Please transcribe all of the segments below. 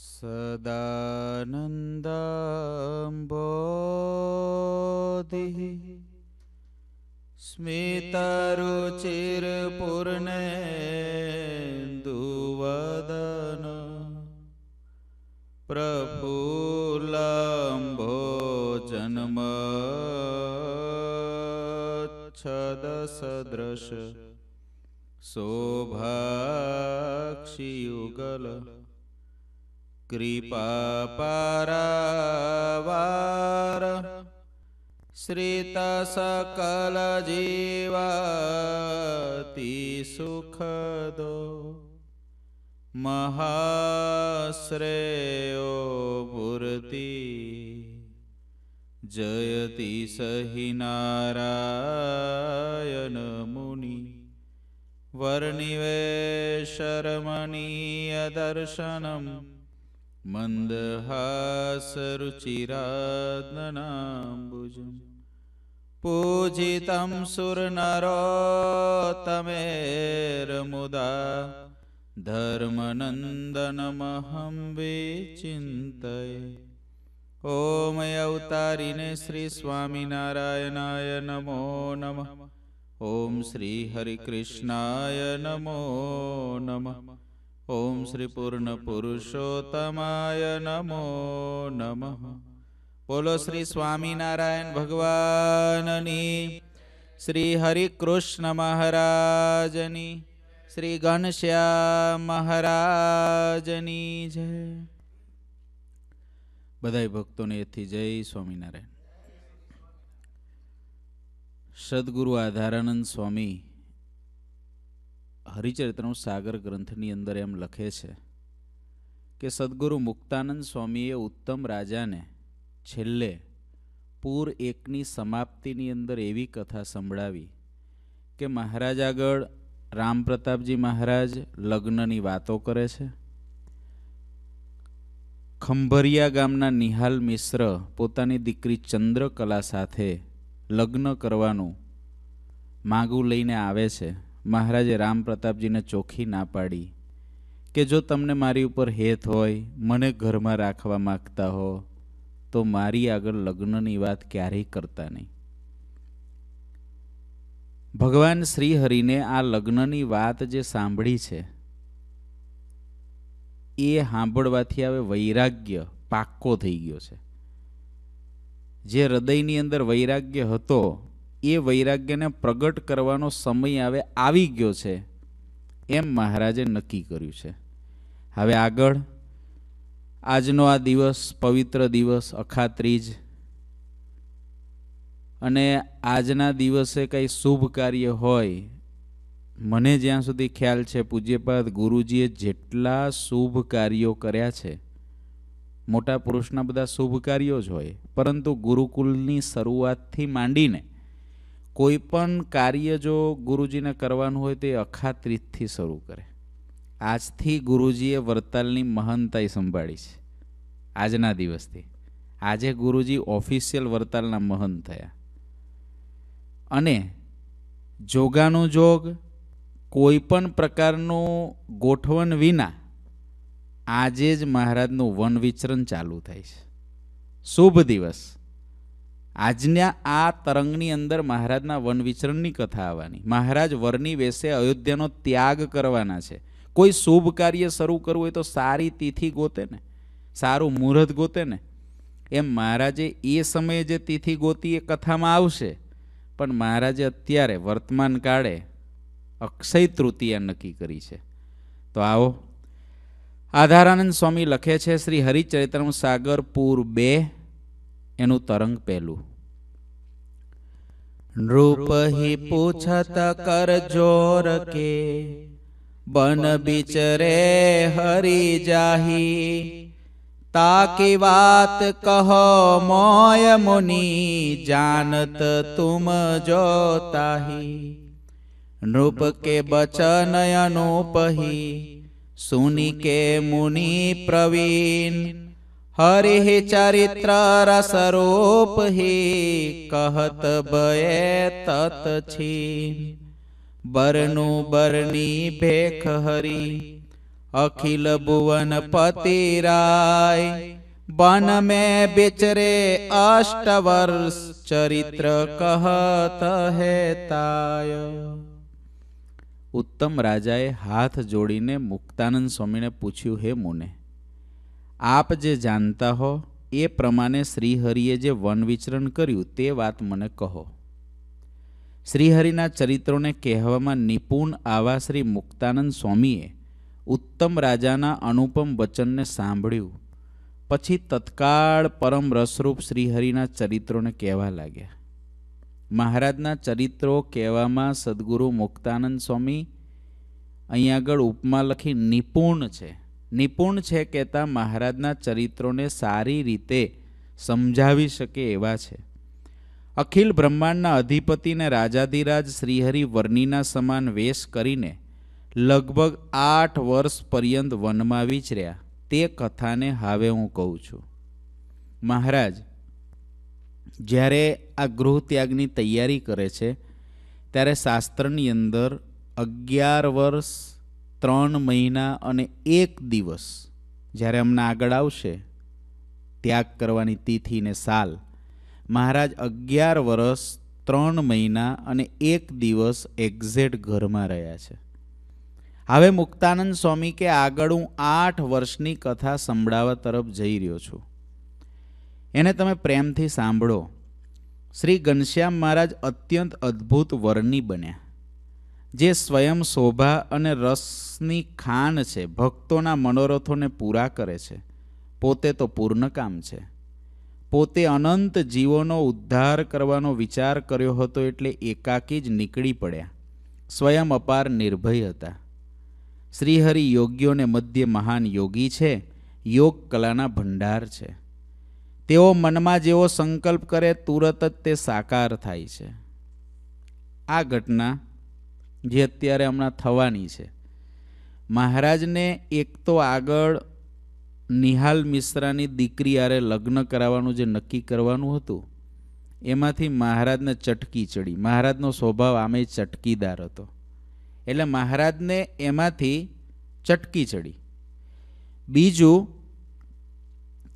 सदानन्दम्भोधिः स्मितारुचिरपुर्णेन्दुवदनु प्रफुलम्भो जन्मच्छदसदृश शोभाक्षि कृपापरावार। श्रितसकलजीवति सुखदो। महाश्रेयो महाश्रेयोपूरति जयति स हि नारायनमुनि वर्निवेशर्मणीयदर्शनम् मन्दहासरुचिराम्बुजं पूजितं सुरनरोतमेरमुदा धर्मनन्दनमहं विचिन्तये। ॐ अवतारिणे श्रीस्वामिनारायणाय नमो नमः। ॐ श्रीहरिकृष्णाय नमो नमः। ઓમ શ્રી પૂર્ણ પુરુષોત્તમાય નમો નમઃ બોલો શ્રી સ્વામિનારાયણ ભગવાનની શ્રી હરિકૃષ્ણ મહારાજની શ્રી ઘનશ્યામ મહારાજની જય બધાય ભક્તોને એથી જય સ્વામિનારાયણ। સદગુરુ આધારાનંદ સ્વામી હરિચરિત્રનું સાગર ગ્રંથની અંદર એમ લખે છે કે સદગુરુ મુક્તાનંદ સ્વામીએ ઉત્તમ રાજાને છેલ્લે પૂર એકની સમાપ્તિની અંદર એવી કથા સંભળાવી કે મહારાજ આગળ રામ પ્રતાપજી મહારાજ લગ્નની વાતો કરે છે. ખંભરિયા ગામના નિહાલ મિશ્ર પોતાની દીકરી ચંદ્રકલા સાથે લગ્ન કરવાનું માગું લઈને આવે છે. મહારાજે રામ પ્રતાપજીને ચોખ્ખી ના પાડી કે જો તમને મારી ઉપર હેત હોય, મને ઘરમાં રાખવા માગતા હો, તો મારી આગળ લગ્નની વાત ક્યારેય કરતા નહીં. ભગવાન શ્રી હરિને આ લગ્નની વાત જે સાંભળી છે, એ સાંભળવાથી હવે વૈરાગ્ય પાક્કો થઈ ગયો છે. જે હૃદયની અંદર વૈરાગ્ય હતો એ વૈરાગ્યને પ્રગટ કરવાનો સમય હવે આવી ગયો છે. એમ મહારાજે નક્કી કર્યું છે. હવે આગળ, આજનો આ દિવસ પવિત્ર દિવસ, અખાત્રીજ. અને આજના દિવસે કંઈ શુભ કાર્ય હોય, મને જ્યાં સુધી ખ્યાલ છે, પૂજ્યપાદ ગુરુજીએ જેટલા શુભ કાર્યો કર્યા છે, મોટા પુરુષના બધા શુભ કાર્યો જ હોય, પરંતુ ગુરુકુલની શરૂઆતથી માંડીને કોઈ પણ કાર્ય જો ગુરુજીને કરવાનું હોય તે અખાત્રીજથી શરૂ કરે. આજથી ગુરુજીએ વર્તાલની મહાનતાઈ સંભાળી છે. આજના દિવસથી. આજે ગુરુજી ઓફિશિયલ વર્તાલના મહંત થયા. અને જોગાનું જોગ કોઈ પણ પ્રકારનું ગોઠવણ વિના આજે જ મહારાજનું વન વિચરણ ચાલુ થાય છે. શુભ દિવસ. આજના આ તરંગની અંદર મહારાજના વન વિચરણની કથા આવવાની. મહારાજ વરની વેશે અયોધ્યાનો ત્યાગ કરવાના છે. કોઈ શુભ કાર્ય શરૂ કરવું હોય તો સારી તિથિ ગોતે ને, સારું મુહૂર્ત ગોતે ને. એમ મહારાજે એ સમયે જે તિથિ ગોતી એ કથામાં આવશે. પણ મહારાજે અત્યારે વર્તમાન કાળે અક્ષય તૃતીયા નક્કી કરી છે. તો આવો. આધારાનંદ સ્વામી લખે છે શ્રી હરિચરિત્રમ સાગર પૂર બે. એનું તરંગ પહેલું. નૃપ હિ પૂછત કર જોર કે, બન બિચરે હરી જાહી. તાકી વાત કહો મોય મુનિ, જાનત તુમ જો તાહી. નૃપ કે બચન અનુપહી, સુની કે મુનિ પ્રવીણ. હરિ ચરિત્ર રસરૂપ હિ કહત ભયે તત છીન બરનું બરની ભેખ હરી અખિલ ભુવન પતિ રાય બન में बिचरे अष्ट वर्ष चरित्र कहत है ताय ઉત્તમ રાજાએ હાથ જોડીને મુક્તાનંદ સ્વામીને પૂછ્યું હે મુને આપ જે જાણતા હો, એ પ્રમાણે શ્રીહરિએ જે વન વિચરણ કર્યું તે વાત મને કહો. શ્રીહરિના ચરિત્રોને કહેવામાં નિપુણ આવા શ્રી મુક્તાનંદ સ્વામીએ ઉત્તમ રાજાના અનુપમ વચનને સાંભળ્યું. પછી તત્કાળ પરમ રસરૂપ શ્રીહરિના ચરિત્રોને કહેવા લાગ્યા. મહારાજના ચરિત્રો કહેવામાં સદગુરુ મુક્તાનંદ સ્વામી અહીં આગળ ઉપમા લખી નિપુણ છે. નિપુણ છે કહેતા મહારાજના ચરિત્રોને સારી રીતે સમજાવી શકે એવા છે. અખિલ બ્રહ્માંડના અધિપતિને રાજાધિરાજ શ્રીહરિ વર્ણિના સમાન વેશ કરીને લગભગ આઠ વર્ષ પર્યંત વનમાં વિચર્યા તે કથાને હવે હું કહું છું. મહારાજ, જ્યારે આ ગૃહ ત્યાગની તૈયારી કરે છે, ત્યારે શાસ્ત્રની અંદર અગિયાર વર્ષ ત્રણ મહિના અને એક દિવસ જ્યારે અમને આગળ આવશે, ત્યાગ કરવાની તિથિ ને સાલ, મહારાજ અગિયાર વર્ષ ત્રણ મહિના અને એક દિવસ એક્ઝેટ ઘરમાં રહ્યા છે. હવે મુક્તાનંદ સ્વામી કે આગળ હું આઠ વર્ષની કથા સંભળાવવા તરફ જઈ રહ્યો છું. એને તમે પ્રેમથી સાંભળો. શ્રી ઘનશ્યામ મહારાજ અત્યંત અદ્ભુત વર્ણી બન્યા. જે સ્વયં શોભા અને રસની ખાન છે, ભક્તોના મનોરથોને પૂરા કરે છે. પોતે તો પૂર્ણ કામ છે. પોતે અનંત જીવોનો ઉદ્ધાર કરવાનો વિચાર કર્યો હતો એટલે એકાકી જ નીકળી પડ્યા. સ્વયં અપાર નિર્ભય હતા. શ્રીહરિ યોગ્યોને મધ્ય મહાન યોગી છે, યોગ કલાના ભંડાર છે. તેઓ મનમાં જેવો સંકલ્પ કરે, તુરત જ તે સાકાર થાય છે. આ ઘટના જે અત્યારે હમણાં થવાની છે. મહારાજને એક તો આગળ નિહાલ મિશ્રાની દીકરી આરે લગ્ન કરાવવાનું જે નક્કી કરવાનું હતું, એમાંથી મહારાજને ચટકી ચડી. મહારાજનો સ્વભાવ આમે ચટકીદાર હતો. એટલે મહારાજને એમાંથી ચટકી ચડી. બીજું,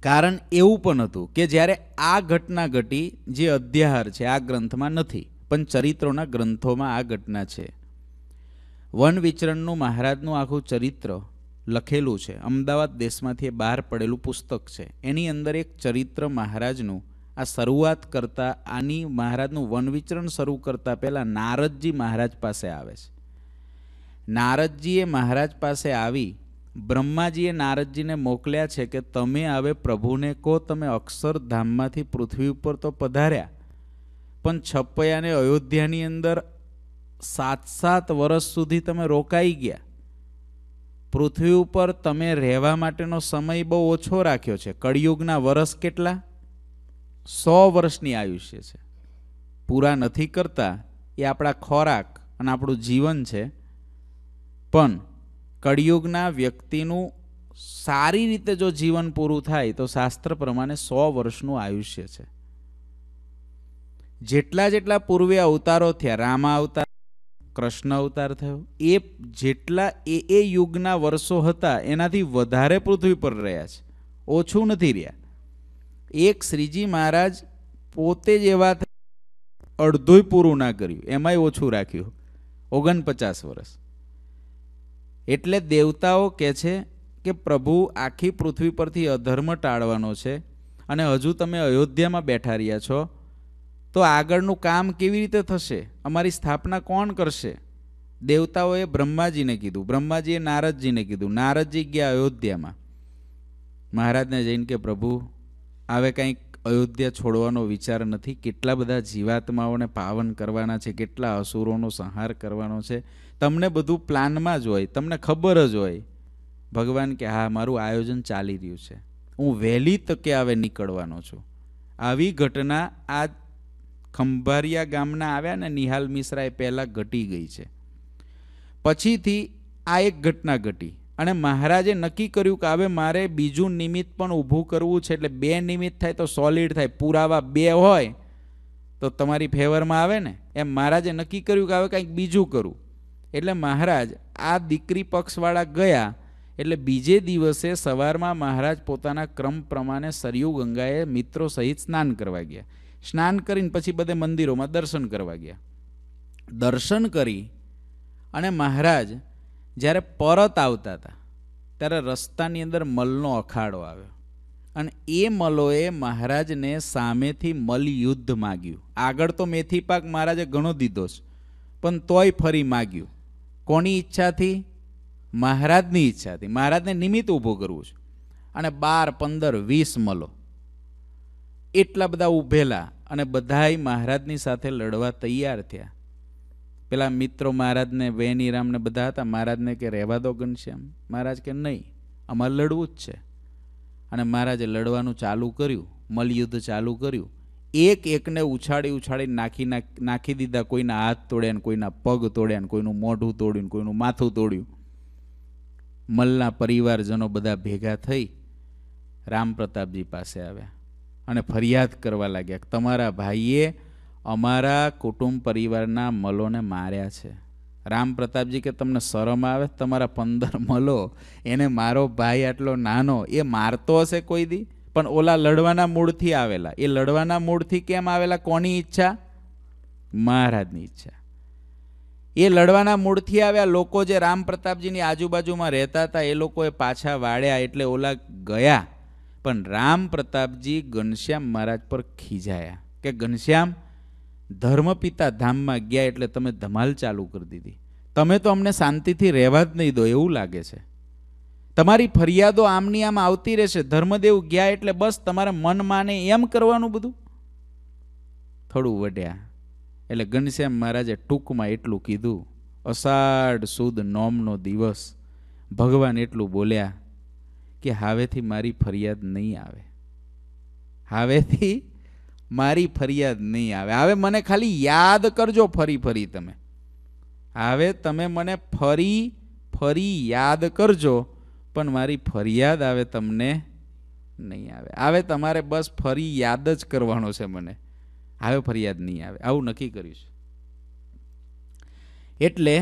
કારણ એવું પણ હતું કે જ્યારે આ ઘટના ઘટી, જે અધ્યાહાર છે, આ ગ્રંથમાં નથી, પણ ચરિત્રોના ગ્રંથોમાં આ ઘટના છે. વન વિચરણનું મહારાજનું આખું ચરિત્ર લખેલું છે. અમદાવાદ દેશમાંથી બહાર પડેલું પુસ્તક છે. એની અંદર એક ચરિત્ર મહારાજનું, આ શરૂઆત કરતાં, આની મહારાજનું વન વિચરણ શરૂ કરતાં પહેલાં નારદજી મહારાજ પાસે આવે છે. નારદજીએ મહારાજ પાસે આવી. બ્રહ્માજીએ નારદજીને મોકલ્યા છે કે, તમે હવે પ્રભુને કહો, તમે અક્ષરધામમાંથી પૃથ્વી ઉપર તો પધાર્યા. પણ છપ્પૈયાને અયોધ્યાની અંદર સાત સાત વર્ષ સુધી તમે રોકાઈ ગયા. પૃથ્વી ઉપર તમે રહેવા માટેનો સમય બહુ ઓછો રાખ્યો છે. કળિયુગના વર્ષ કેટલા? સો વર્ષની આયુષ્ય છે. પૂરા નથી કરતા એ આપણા ખોરાક અને આપણું જીવન છે. પણ કળિયુગના વ્યક્તિનું સારી રીતે જો જીવન પૂરું થાય તો શાસ્ત્ર પ્રમાણે સો વર્ષનું આયુષ્ય છે. જેટલા જેટલા પૂર્વે અવતારો થયા, રામા અવતાર કૃષ્ણ અવતાર થયો. એ જેટલા એ એ યુગના વર્ષો હતા, એનાથી વધારે પૃથ્વી પર રહ્યા છે. ઓછું નથી રહ્યા. એક શ્રીજી મહારાજ પોતે જ એવા અડધોય પૂરું ના કર્યું. એમાંય ઓછું રાખ્યું. ઓગણપચાસ વર્ષ. એટલે દેવતાઓ કહે છે કે પ્રભુ આખી પૃથ્વી પરથી અધર્મ ટાળવાનો છે અને હજુ તમે અયોધ્યામાં બેઠા રહ્યા છો. તો આગળનું કામ કેવી રીતે થશે? અમારી સ્થાપના કોણ કરશે? દેવતાઓએ બ્રહ્માજીને કીધું. બ્રહ્માજીએ નારદજીને કીધું. નારદજી ગયા અયોધ્યામાં. મહારાજને જઈને કે, પ્રભુ હવે કંઈક અયોધ્યા છોડવાનો વિચાર નથી? કેટલા બધા જીવાત્માઓને પાવન કરવાના છે? કેટલા અસુરોનો સંહાર કરવાનો છે? તમને બધું પ્લાનમાં જ હોય. તમને ખબર જ હોય. ભગવાન કે, હા, મારું આયોજન ચાલી રહ્યું છે. હું વહેલી તકે હવે નીકળવાનો છું. આવી ઘટના આ ખંભારિયા ગામના આવ્યા ને નિહાલ મિશ્રા એ પહેલાં ઘટી ગઈ છે. પછીથી આ એક ઘટના ઘટી અને મહારાજે નક્કી કર્યું કે હવે મારે બીજું નિમિત્ત પણ ઊભું કરવું છે એટલે બે નિમિત્ત થાય તો સોલિડ થાય, પુરાવા બે હોય તો તમારી ફેવરમાં આવે ને? એમ મહારાજે નક્કી કર્યું કે હવે કંઈક બીજું કરું. એટલે મહારાજ આ દીકરી પક્ષવાળા ગયા એટલે બીજે દિવસે સવારમાં મહારાજ પોતાના ક્રમ પ્રમાણે સરયુ ગંગાએ મિત્રો સહિત સ્નાન કરવા ગયા. સ્નાન કરીને પછી બધે મંદિરોમાં દર્શન કરવા ગયા. દર્શન કરી અને મહારાજ જ્યારે પરત આવતા હતા, ત્યારે રસ્તાની અંદર મલનો અખાડો આવ્યો. અને એ મલોએ મહારાજને સામેથી મલયુદ્ધ માગ્યું. આગળ તો મેથી પાક મહારાજે ઘણો દીધો છે, પણ તોય ફરી માગ્યું. કોની ઈચ્છાથી? મહારાજની ઈચ્છાથી. મહારાજને નિમિત્ત ઊભું કરવું છે. અને બાર, પંદર, વીસ મલો. એટલા બધા ઊભેલા અને બધાય મહારાજની સાથે લડવા તૈયાર થયા. પેલા મિત્રો મહારાજને વેનીરામને બધા હતા, મહારાજને કે રહેવા દો ઘનશ્યામ. મહારાજ કે નહીં, અમારે લડવું જ છે. અને મહારાજે લડવાનું ચાલુ કર્યું, મલયુદ્ધ ચાલુ કર્યું. એક એકને ઉછાળી ઉછાળી નાખી નાખી દીધા, કોઈના હાથ તોડ્યા ને કોઈના પગ તોડ્યા ને કોઈનું મોઢું તોડ્યું કોઈનું માથું તોડ્યું. મલના પરિવારજનો બધા ભેગા થઈ રામ પ્રતાપજી પાસે આવ્યા. અને ફરિયાદ કરવા લાગ્યા તમારા ભાઈએ અમારા કુટુંબ પરિવારના મલોને માર્યા છે. રામ પ્રતાપજી કે તમને શરમ આવે? તમારા પંદર મલો, એને મારો ભાઈ આટલો નાનો, એ મારતો હશે કોઈ દી? પણ ઓલા લડવાના મૂળથી આવેલા. એ લડવાના મૂળથી કેમ આવેલા? કોની ઈચ્છા? મહારાજની ઈચ્છા. એ લડવાના મૂળથી આવ્યા લોકો જે રામ પ્રતાપજીની આજુબાજુમાં રહેતા હતા, એ લોકોએ પાછા વાળ્યા એટલે ઓલા ગયા. પણ રામ પ્રતાપજી ઘનશ્યામ મહારાજ પર ખીજાયા કે ઘનશ્યામ, ધર્મપિતા ધામમાં ગયા એટલે તમે ધમાલ ચાલુ કરી દીધી. તમે તો અમને શાંતિથી રહેવા જ નહીં દો, એવું લાગે છે. તમારી ફરિયાદો આમની આમ આવતી રહેશે, ધર્મદેવ ગયા એટલે બસ તમારે મન માને એમ કરવાનું બધું? થોડું વઢ્યા. એટલે ઘનશ્યામ મહારાજે ટૂંકમાં એટલું કીધું, અષાઢ સુદ નોમનો દિવસ. ભગવાન એટલું બોલ્યા કે હાવેથી મારી ફરિયાદ નહીં આવે. હાવેથી મારી ફરિયાદ નહીં આવે. હવે મને ખાલી યાદ કરજો ફરી ફરી તમે. હવે તમે મને ફરી ફરી યાદ કરજો, પણ મારી ફરિયાદ આવે તમને નહીં આવે. હવે તમારે બસ ફરી યાદ જ કરવાનો છે મને. હવે ફરિયાદ નહીં આવે. આવું નક્કી કર્યું છે. એટલે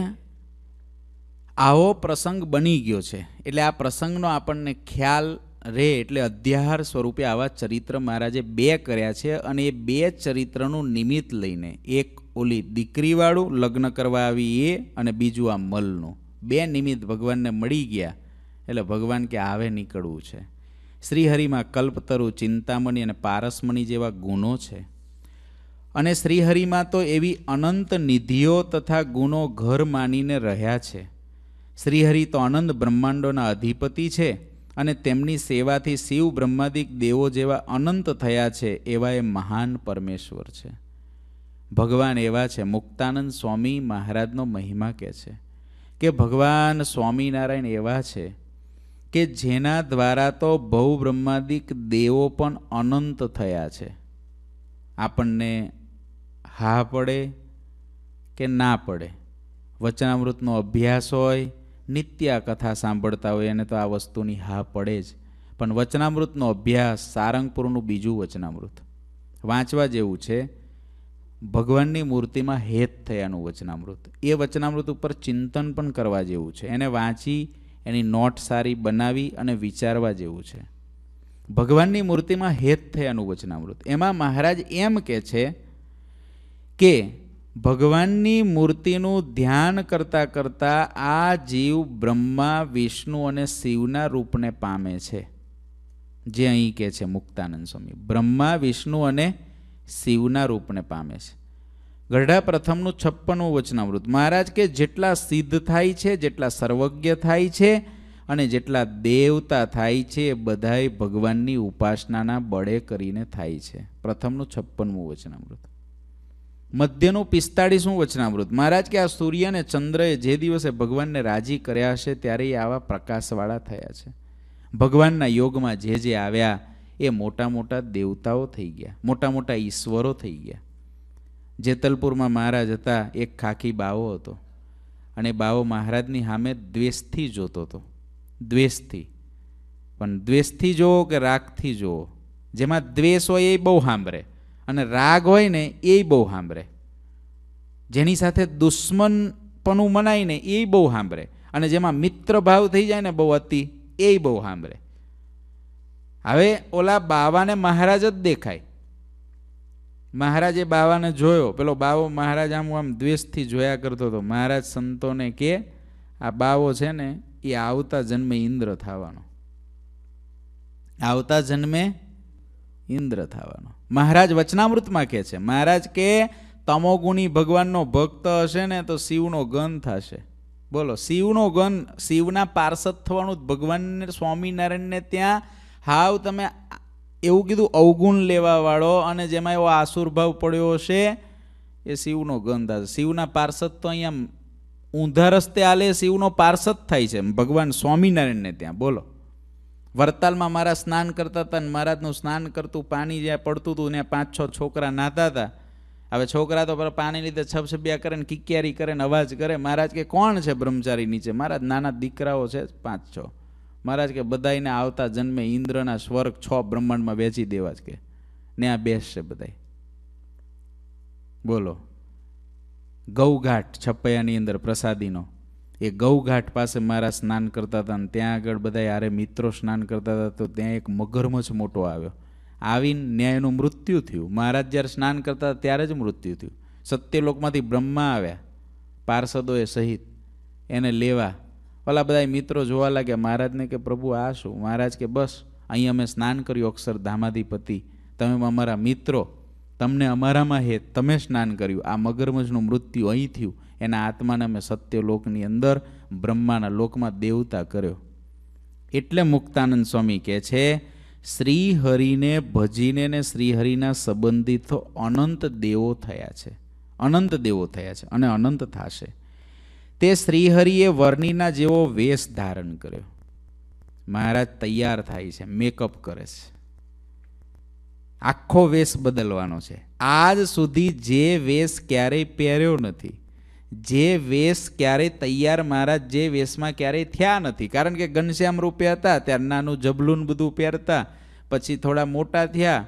આવો પ્રસંગ બની ગયો છે. એટલે આ પ્રસંગનો આપણને ખ્યાલ રે એટલે અધ્યાહાર સ્વરૂપે આવા ચરિત્ર મહારાજે બે કર્યા છે અને એ બે ચરિત્રનું નિમિત્ત લઈને એક ઓલી દીકરીવાળું લગ્ન કરવા આવી એ અને બીજું આ મલનું. બે નિમિત્ત ભગવાનને મળી ગયા એટલે ભગવાન કે આવે નીકળવું છે. શ્રીહરિમાં કલ્પતરુ, ચિંતામણી અને પારસમણી જેવા ગુણો છે. અને શ્રીહરિમાં તો એવી અનંત નિધિઓ તથા ગુણો ઘર માનીને રહ્યા છે. શ્રીહરિ તો અનંત બ્રહ્માંડોના અધિપતિ છે અને તેમની સેવાથી શિવ બ્રહ્માદિક દેવો જેવા અનંત થયા છે એવા એ મહાન પરમેશ્વર છે. ભગવાન એવા છે, મુક્તાનંદ સ્વામી મહારાજનો મહિમા કહે છે કે ભગવાન સ્વામિનારાયણ એવા છે કે જેના દ્વારા તો બહુ બ્રહ્માદિક દેવો પણ અનંત થયા છે. આપણને હા પડે કે ના પડે? વચનામૃતનો અભ્યાસ હોય નિત્ય કથા સાંભળતા હોય એને તો આ વસ્તુની હા પડે જ. પણ વચનામૃતનો અભ્યાસ સારંગપુરનું બીજું વચનામૃત. વાંચવા જેવું છે, ભગવાનની મૂર્તિમાં હેત થયાનું વચનામૃત. એ વચનામૃત ઉપર ચિંતન પણ કરવા જેવું છે. એને વાંચી, એની નોટ સારી બનાવી અને વિચારવા જેવું છે. ભગવાનની મૂર્તિમાં હેત થયાનું વચનામૃત. એમાં મહારાજ એમ કે છે કે ભગવાનની મૂર્તિનું ધ્યાન કરતાં કરતાં આ જીવ બ્રહ્મા, વિષ્ણુ અને શિવના રૂપને પામે છે. જે અહીં કે છે મુક્તાનંદ સ્વામી. બ્રહ્મા, વિષ્ણુ અને શિવના રૂપને પામે છે. ગઢા પ્રથમનું છપ્પનનું વચનામૃત. મહારાજ કે જેટલા સિદ્ધ થાય છે, જેટલા સર્વજ્ઞ થાય છે અને જેટલા દેવતા થાય છે, એ બધાય ભગવાનની ઉપાસનાના બળે કરીને થાય છે. પ્રથમનું છપ્પનમું વચનામૃત. મધ્યનું પિસ્તાળીસમું વચનામૃત. મહારાજ કે આ સૂર્ય અને ચંદ્રએ જે દિવસે ભગવાનને રાજી કર્યા હશે ત્યારે એ આવા પ્રકાશવાળા થયા છે. ભગવાનના યોગમાં જે જે આવ્યા એ મોટા મોટા દેવતાઓ થઈ ગયા. મોટા મોટા ઈશ્વરો થઈ ગયા. જેતલપુરમાં મહારાજ હતા, એક ખાખી બાવો હતો. અને બાવો મહારાજની સામે દ્વેષથી જોતો હતો. દ્વેષથી. પણ દ્વેષથી જોવો કે રાગથી જોવો? જેમાં દ્વેષ હોય એ બહુ સાંભળે. અને રાગ હોય ને એ બહુ સાંભળે. જેની સાથે દુશ્મનપણું મનાય ને એ બહુ સાંભળે. અને જેમાં મિત્ર ભાવ થઈ જાય ને બહુ અતિ, એ બહુ સાંભળે. હવે ઓલા બાવાને મહારાજ જ દેખાય. મહારાજે બાવાને જોયો. પેલો બાવો મહારાજ આમ આમ દ્વેષથી જોયા કરતો હતો. મહારાજ સંતોને કે, આ બાવો છે ને, એ આવતા જન્મે ઇન્દ્ર થવાનો. આવતા જન્મે ઇન્દ્ર થવાનો. મહારાજ વચનામૃતમાં કહે છે, મહારાજ કે તમોગુણી ભગવાનનો ભક્ત હશે ને તો શિવનો ગન થશે. બોલો, શિવનો ગન શિવના પાર્ષદ થવાનું ભગવાનને, સ્વામિનારાયણને ત્યાં હાવ તમે એવું કીધું અવગુણ લેવાવાળો અને જેમાં એવો આસુરભાવ પડ્યો હશે, એ શિવનો ગંધ થશે. શિવના પાર્ષદ તો અહીંયા ઊંધા રસ્તે આલે શિવનો પાર્ષદ થાય છે, ભગવાન સ્વામિનારાયણને ત્યાં. બોલો. વરતાલમાં મારા સ્નાન કરતા હતા ને મહારાજનું સ્નાન કરતું પાણી જ્યાં પડતું હતું ત્યાં પાંચ છ છોકરા નાતા હતા. હવે છોકરા તો પાણી લીધે છબછબિયા કરે ને કિક્યારી કરે ને અવાજ કરે. મહારાજ કે, કોણ છે બ્રહ્મચારી નીચે? મહારાજ, નાના દીકરાઓ છે પાંચ છ. મહારાજ કે બધાને આવતા જન્મે ઇન્દ્રના સ્વર્ગ છ બ્રહ્માંડમાં વેચી દેવા જ કે. ને આ બેસશે બધાય. બોલો. ગૌઘાટ છપૈયાની અંદર પ્રસાદીનો. એ ગૌઘાટ પાસે મારા સ્નાન કરતા હતા અને ત્યાં આગળ બધા યારે મિત્રો સ્નાન કરતા હતા તો ત્યાં એક મગરમચ્છ મોટો આવ્યો. આવીને ન્યાયનું મૃત્યુ થયું. મહારાજ જ્યારે સ્નાન કરતા હતા ત્યારે જ મૃત્યુ થયું. સત્યલોકમાંથી બ્રહ્મા આવ્યા. પાર્ષદોએ સહિત એને લેવા. ઓલા બધા મિત્રો જોવા લાગ્યા, મહારાજને કે પ્રભુ, આ શું? મહારાજ કે બસ અહીં અમે સ્નાન કર્યું અક્ષરધામાધિપતિ. તમે અમારા મિત્રો તમને અમારામાં હે, તમે સ્નાન કર્યું. આ મગરમજનું મૃત્યુ અહીં થયું. એના આત્માને અમે સત્યલોકની અંદર, બ્રહ્માના લોકમાં દેવતા કર્યો. એટલે મુક્તાનંદ સ્વામી કહે છે શ્રી હરિને ભજીને ને શ્રીહરિના સંબંધિતો અનંત દેવો થયા છે. અનંત દેવો થયા છે અને અનંત થશે. તે શ્રીહરિએ વર્ણિના જેવો વેશ ધારણ કર્યો. મહારાજ તૈયાર થાય છે મેકઅપ કરે છે. આખો વેશ બદલવાનો છે. આજ સુધી જે વેશ ક્યારેય પહેર્યો નથી, જે વેશ ક્યારેય તૈયાર મહારાજ જે વેશમાં ક્યારેય થયા નથી, કારણ કે ઘનશ્યામ રૂપે હતા, ત્યારે નાનું જબલું બધું પહેરતા, પછી થોડા મોટા થયા,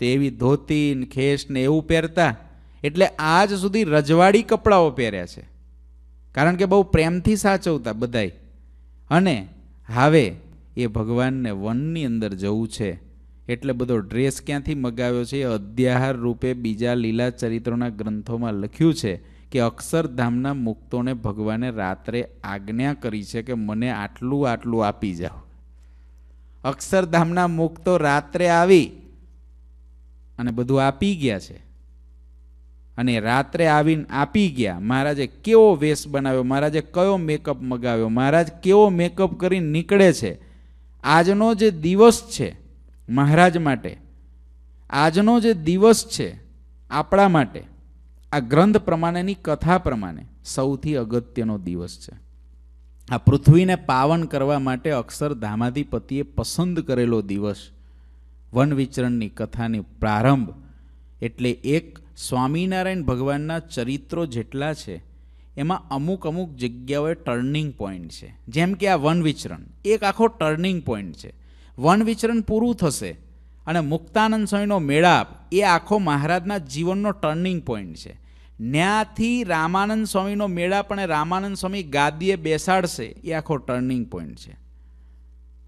તો એવી ધોતી ને ખેસ ને એવું પહેરતા, એટલે આજ સુધી રજવાડી કપડાઓ પહેર્યા છે. કારણ કે બહુ પ્રેમથી સાચવતા બધાય. અને હવે એ ભગવાનને વનની અંદર જવું છે. એટલે બધો ડ્રેસ ક્યાંથી મગાવ્યો છે એ અધ્યાહાર રૂપે બીજા લીલા ચરિત્રોના ગ્રંથોમાં લખ્યું છે કે અક્ષરધામના મુક્તોને ભગવાને રાત્રે આજ્ઞા કરી છે કે મને આટલું આટલું આપી જાઓ. અક્ષરધામના મુક્તો રાત્રે આવી અને બધું આપી ગયા છે. અને રાત્રે આવીને આપી ગયા. મહારાજે કેવો વેશ બનાવ્યો? મહારાજે કયો મેકઅપ મગાવ્યો? મહારાજ કેવો મેકઅપ કરીને નીકળે છે? આજનો જે દિવસ છે મહારાજ માટે. આજનો જે દિવસ છે, આપણા માટે, આ ગ્રંથ પ્રમાણેની કથા પ્રમાણે સૌથી અગત્યનો દિવસ છે. આ પૃથ્વીને પાવન કરવા માટે અક્ષરધામાધિપતિએ પસંદ કરેલો દિવસ, વન વિચરણની કથાની પ્રારંભ, એટલે એક સ્વામિનારાયણ ભગવાનના ચરિત્રો જેટલા છે, એમાં અમુક અમુક જગ્યાઓએ ટર્નિંગ પોઈન્ટ છે. જેમ કે આ વન વિચરણ, એક આખો ટર્નિંગ પોઈન્ટ છે. વન વિચરણ પૂરું થશે અને મુક્તાનંદ સ્વામીનો મેળાપ એ આખો મહારાજના જીવનનો ટર્નિંગ પોઈન્ટ છે. ન્યાથી રામાનંદ સ્વામીનો મેળાપ અને રામાનંદ સ્વામી ગાદીએ બેસાડશે એ આખો ટર્નિંગ પોઈન્ટ છે.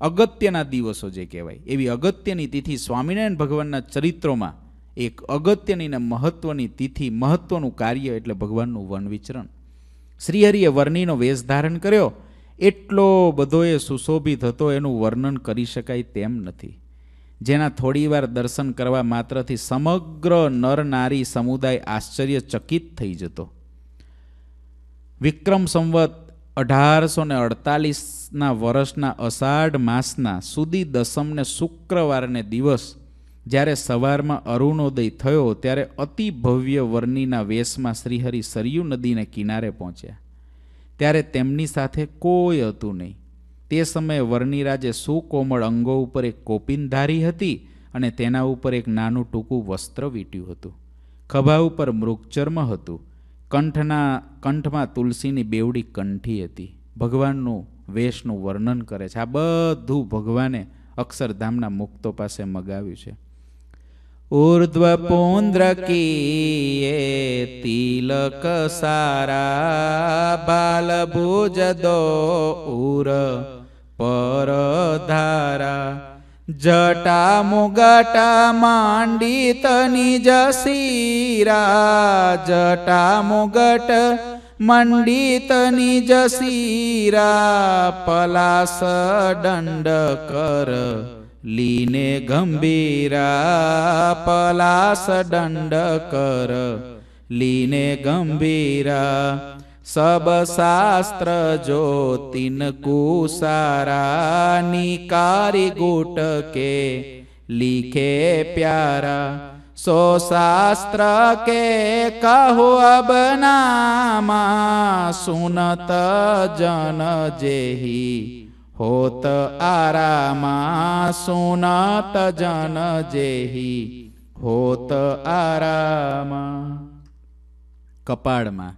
અગત્યના દિવસો જે કહેવાય, એવી અગત્યની તિથિ સ્વામિનારાયણ ભગવાનના ચરિત્રોમાં એક અગત્યની ને મહત્વની તિથિ, મહત્વનું કાર્ય એટલે ભગવાનનું વન વિચરણ. શ્રીહરિએ વર્ણિનો વેશ ધારણ કર્યો એટલો બધો એ સુશોભિત હતો એનું વર્ણન કરી શકાય તેમ નથી. જેના થોડીવાર દર્શન કરવા માત્રથી સમગ્ર નર નારી સમુદાય આશ્ચર્યચકિત થઈ જતો. વિક્રમ સંવત અઢારસો ને અડતાલીસના વર્ષના અષાઢ માસના સુધી દસમને શુક્રવારને દિવસ જ્યારે સવારમાં અરુણોદય થયો ત્યારે અતિ ભવ્ય વર્ણિના વેશમાં શ્રીહરિ સરયુ નદીને કિનારે પહોંચ્યા. ત્યારે તેમની સાથે કોઈ હતું નહીં. તે સમયે વર્ણિરાજે સુકોમળ અંગો ઉપર એક કોપિન ધારી હતી અને તેના ઉપર એક નાનું ટૂંકું વસ્ત્ર વીટ્યું હતું. ખભા ઉપર મૃગચર્મ હતું. કંઠના, કંઠમાં તુલસીની બેવડી કંઠી હતી. ભગવાનનું, વેશનું વર્ણન કરે છે. આ બધું ભગવાને અક્ષરધામના મુક્તો પાસે મગાવ્યું છે. ઉર્ધ્વ પુંદ્ર કીએ તિલક સારા બાલ ભુજ દો ઉર પરધારા જટા મુગટા માંડિત નિજ શીરા લીને ગંભીરા પલાસ દંડ કર લીને ગંભીરા સબ શાસ્ત્ર જો તિન કુસારા નિકારી ગુટ કે લીખે પ્યારા. સો શાસ્ત્ર કે કહો અબનામા સુનત જન જેહી હોત आरामा सुनात जन जेही હોત આરામાં. કપાળમાં,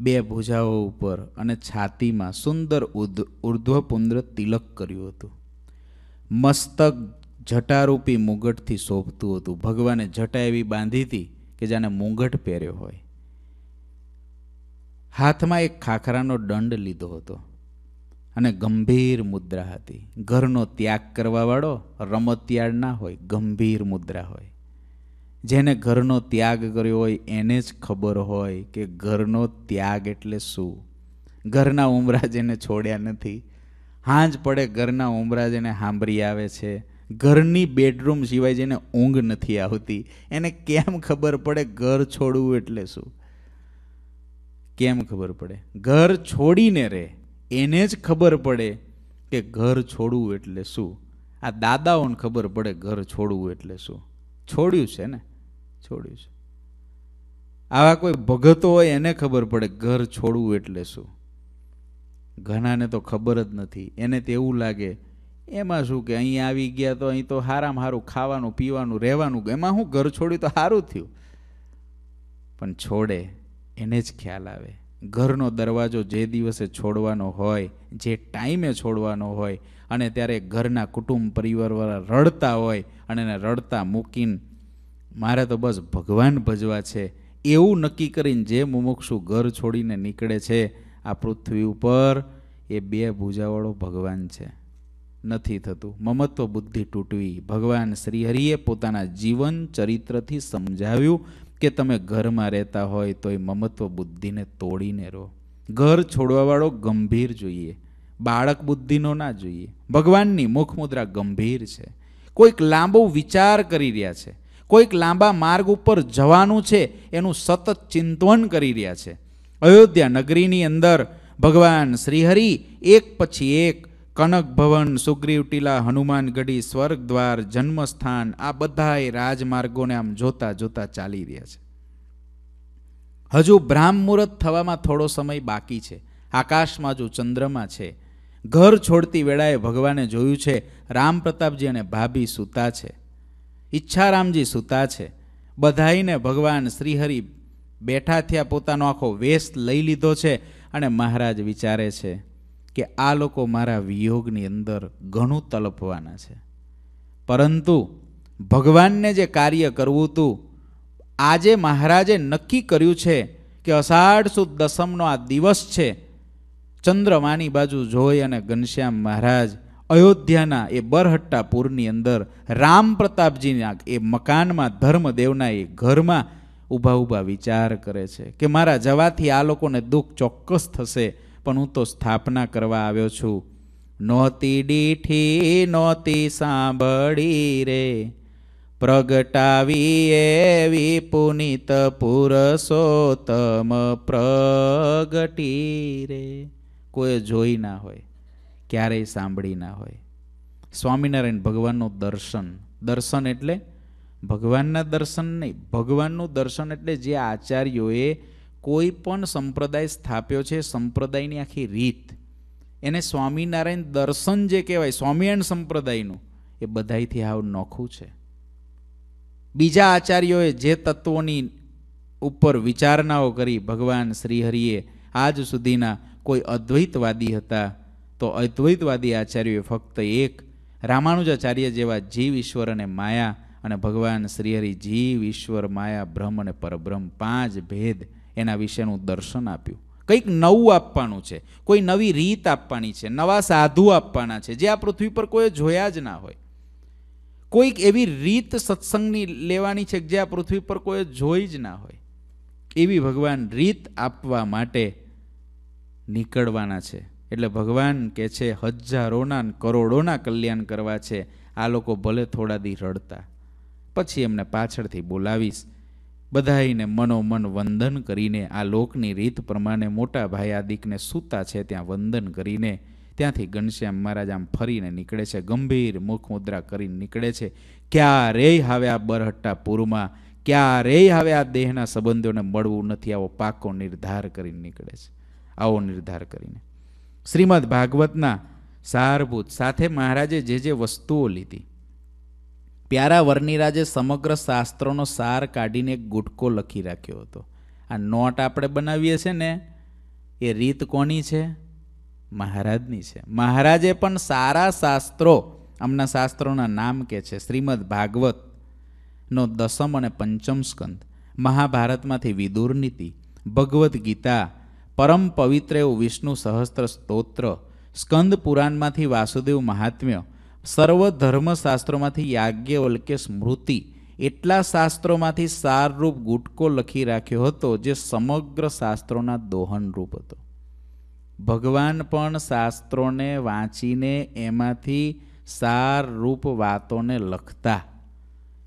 બે ભુજાઓ ઉપર અને છાતીમાં સુંદર ઉર્ધ્વપુંદ્ર તિલક કર્યું હતું. મસ્તક જટારૂપી મુગટથી શોભતું હતું. ભગવાને જટા એવી બાંધી હતી કે જાણે મુંગટ પહેર્યો હોય. હાથમાં એક ખાખરાનો દંડ લીધો હતો. અને ગંભીર મુદ્રા હતી. ઘરનો ત્યાગ કરવાવાળો રમતિયાળ ના હોય, ગંભીર મુદ્રા હોય. જેને ઘરનો ત્યાગ કર્યો હોય એને જ ખબર હોય કે ઘરનો ત્યાગ એટલે શું? ઘરના ઉમરા જેને છોડ્યા નથી. હાંજ પડે ઘરના ઉમરા જેને સાંભળી આવે છે. ઘરની બેડરૂમ સિવાય જેને ઊંઘ નથી આવતી. એને કેમ ખબર પડે ઘર છોડવું એટલે શું? કેમ ખબર પડે? ઘર છોડીને રહે. એને જ ખબર પડે કે ઘર છોડવું એટલે શું? આ દાદાઓને ખબર પડે ઘર છોડવું એટલે શું? છોડ્યું છે ને? છોડ્યું છે. આવા કોઈ ભગતો હોય એને ખબર પડે ઘર છોડવું એટલે શું? ઘણાને તો ખબર જ નથી. એને તો એવું લાગે, એમાં શું કે અહીં આવી ગયા તો અહીં તો હારામાં સારું ખાવાનું, પીવાનું, રહેવાનું એમાં શું ઘર છોડ્યું તો સારું થયું. પણ છોડે, એને જ ખ્યાલ આવે. ઘરનો દરવાજો જે દિવસે છોડવાનો હોય, જે ટાઈમે છોડવાનો હોય, અને ત્યારે ઘરના કુટુંબ પરિવારવાળા રડતા હોય, અને એને રડતા મૂકીને મારે તો બસ ભગવાન ભજવા છે. એવું નક્કી કરીને જે મુમુક્ષુ ઘર છોડીને નીકળે છે, આ પૃથ્વી ઉપર, એ બે ભૂજાવાળો ભગવાન છે. નથી થતું. મમત્વ બુદ્ધિ તૂટવી. ભગવાન શ્રીહરિએ પોતાના જીવન ચરિત્રથી સમજાવ્યું. કે તમે ઘરમાં રહેતા હોય તો એ મમત્વ બુદ્ધિને તોડીને રહો. ઘર છોડવાવાળો ગંભીર જોઈએ. બાળક બુદ્ધિનો ના જોઈએ. ભગવાનની મુખમુદ્રા ગંભીર છે. કોઈક લાંબો વિચાર કરી રહ્યા છે. કોઈક લાંબા માર્ગ ઉપર જવાનું છે એનું સતત ચિંતવન કરી રહ્યા છે. અયોધ્યા નગરીની અંદર ભગવાન શ્રીહરિ એક પછી એક કનક ભવન, સુગ્રીવ ટીલા, હનુમાન ગઢી, સ્વર્ગ દ્વાર, જન્મસ્થાન, આ બધાય રાજમાર્ગોને આમ જોતા જોતા ચાલી રહ્યા છે. હજુ બ્રાહ્મ મુહૂર્ત થવામાં થોડો સમય બાકી છે. આકાશમાં જો ચંદ્રમા છે. ઘર છોડતી વેળાએ ભગવાને જોયું છે રામ પ્રતાપજી અને ભાભી સૂતા છે. ઈચ્છારામજી સૂતા છે. બધાઈને ભગવાન શ્રીહરિ બેઠા થયા પોતાનો આખો વેશ લઈ લીધો છે અને મહારાજ વિચારે છે કે આ લોકો મારા વિયોગની અંદર ઘણું તલપવાના છે. પરંતુ ભગવાનને જે કાર્ય કરવું હતું આજે મહારાજે નક્કી કર્યું છે કે અષાઢ સુદ દસમનો આ દિવસ છે. ચંદ્રમાની બાજુ જોઈ અને ઘનશ્યામ મહારાજ અયોધ્યાના એ બરહટ્ટાપુરની અંદર રામ પ્રતાપજીના એ મકાનમાં ધર્મદેવના એ ઘરમાં ઊભા ઊભા વિચાર કરે છે કે મારા જવાથી આ લોકોને દુઃખ ચોક્કસ થશે. પણ હું તો સ્થાપના કરવા આવ્યો છું. નોતી દીઠી નોતી સાંભળી રે. પ્રગટાવી એવી પુનિત પુરસોત્તમ પ્રગટી રે. કોઈ જોઈ ના હોય, ક્યારેય સાંભળી ના હોય. સ્વામિનારાયણ ભગવાનનું દર્શન દર્શન એટલે ભગવાનના દર્શન નહીં, ભગવાનનું દર્શન એટલે જે આચાર્યોએ કોઈ પણ સંપ્રદાય સ્થાપ્યો છે સંપ્રદાયની આખી રીત. એને સ્વામિનારાયણ દર્શન જે કહેવાય, સ્વામિનારાયણ સંપ્રદાયનું, એ બધાયથી હાવ નોખું છે. બીજા આચાર્યોએ જે તત્વોની ઉપર વિચારણાઓ કરી, ભગવાન શ્રીહરિએ આજ સુધીના કોઈ અદ્વૈતવાદી હતા, તો અદ્વૈતવાદી આચાર્યોએ ફક્ત એક રામાનુજાચાર્ય જેવા જીવ ઈશ્વર અને માયા અને ભગવાન શ્રીહરિ જીવ ઈશ્વર, માયા, બ્રહ્મ અને પરબ્રહ્મ પાંચ ભેદ એના વિશેનું દર્શન આપ્યું. કંઈક નવું આપવાનું છે. કોઈ નવી રીત આપવાની છે. નવા સાધુ આપવાના છે. જે આ પૃથ્વી પર કોઈ જોયા જ ના હોય. કોઈક એવી રીત સત્સંગની લેવાની છે જે આ પૃથ્વી પર કોઈ જોઈ જ ના હોય. એવી ભગવાન રીત આપવા માટે નીકળવાના છે. એટલે ભગવાન કે છે, હજારોના કરોડોના કલ્યાણ કરવા છે. આ લોકો ભલે થોડા દી રડતા. પછી એમને પાછળથી બોલાવીશ. બધાઈને મનોમન વંદન કરીને આ લોકની રીત પ્રમાણે મોટા ભાઈ આદિકને સૂતા છે, ત્યાં વંદન કરીને ત્યાંથી ઘનશ્યામ મહારાજ આમ ફરીને નીકળે છે, ગંભીર મુખ મુદ્રા કરીને નીકળે છે. ક્યારેય હવે આ બરહટ્ટા ક્યારેય હવે આ દેહના સંબંધોને મળવું નથી, આવો પાકો નિર્ધાર કરીને નીકળે છે. આવો નિર્ધાર કરીને. શ્રીમદ ભાગવતના સારભૂત સાથે મહારાજે જે જે વસ્તુઓ લીધી પ્યારા વર્ણિરાજે સમગ્ર શાસ્ત્રોનો સાર કાઢીને એક ગુટકો લખી રાખ્યો હતો. આ નોટ આપણે બનાવીએ છીએ ને, એ રીત કોની છે? મહારાજની છે. મહારાજે પણ સારા શાસ્ત્રો, આમના શાસ્ત્રોના નામ કે છે, શ્રીમદ ભાગવત નો દસમ અને પંચમ સ્કંદ, મહાભારતમાંથી વિદુર નીતિ, ભગવદ્ ગીતા, પરમ પવિત્ર એવું વિષ્ણુ સહસ્ત્ર સ્તોત્ર, સ્કંદ પુરાણમાંથી વાસુદેવ મહાત્મ્ય સર્વ ધર્મશાસ્ત્રોમાંથી યાજ્ઞવલ્ક્ય સ્મૃતિ એટલા શાસ્ત્રોમાંથી સારરૂપ ગુટકો લખી રાખ્યો હતો જે સમગ્ર શાસ્ત્રોના દોહનરૂપ હતો. ભગવાન પણ શાસ્ત્રોને વાંચીને એમાંથી સારરૂપ વાતોને લખતા.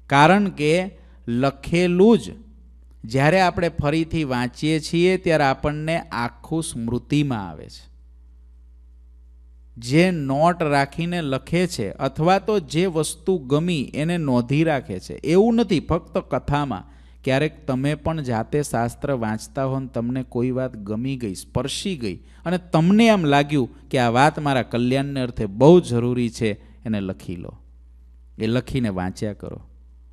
કારણ કે લખેલું જ જ્યારે આપણે ફરીથી વાંચીએ છીએ ત્યારે આપણને આખું સ્મૃતિમાં આવે છે. જે નોટ રાખીને લખે છે અથવા તો જે વસ્તુ ગમી એને નોંધી રાખે છે. એવું નથી, ફક્ત કથામાં. ક્યારેક તમે પણ જાતે શાસ્ત્ર વાંચતા હો ને તમને કોઈ વાત ગમી ગઈ, સ્પર્શી ગઈ અને તમને એમ લાગ્યું કે આ વાત મારા કલ્યાણને અર્થે બહુ જરૂરી છે, એને લખી લો. એ લખીને વાંચ્યા કરો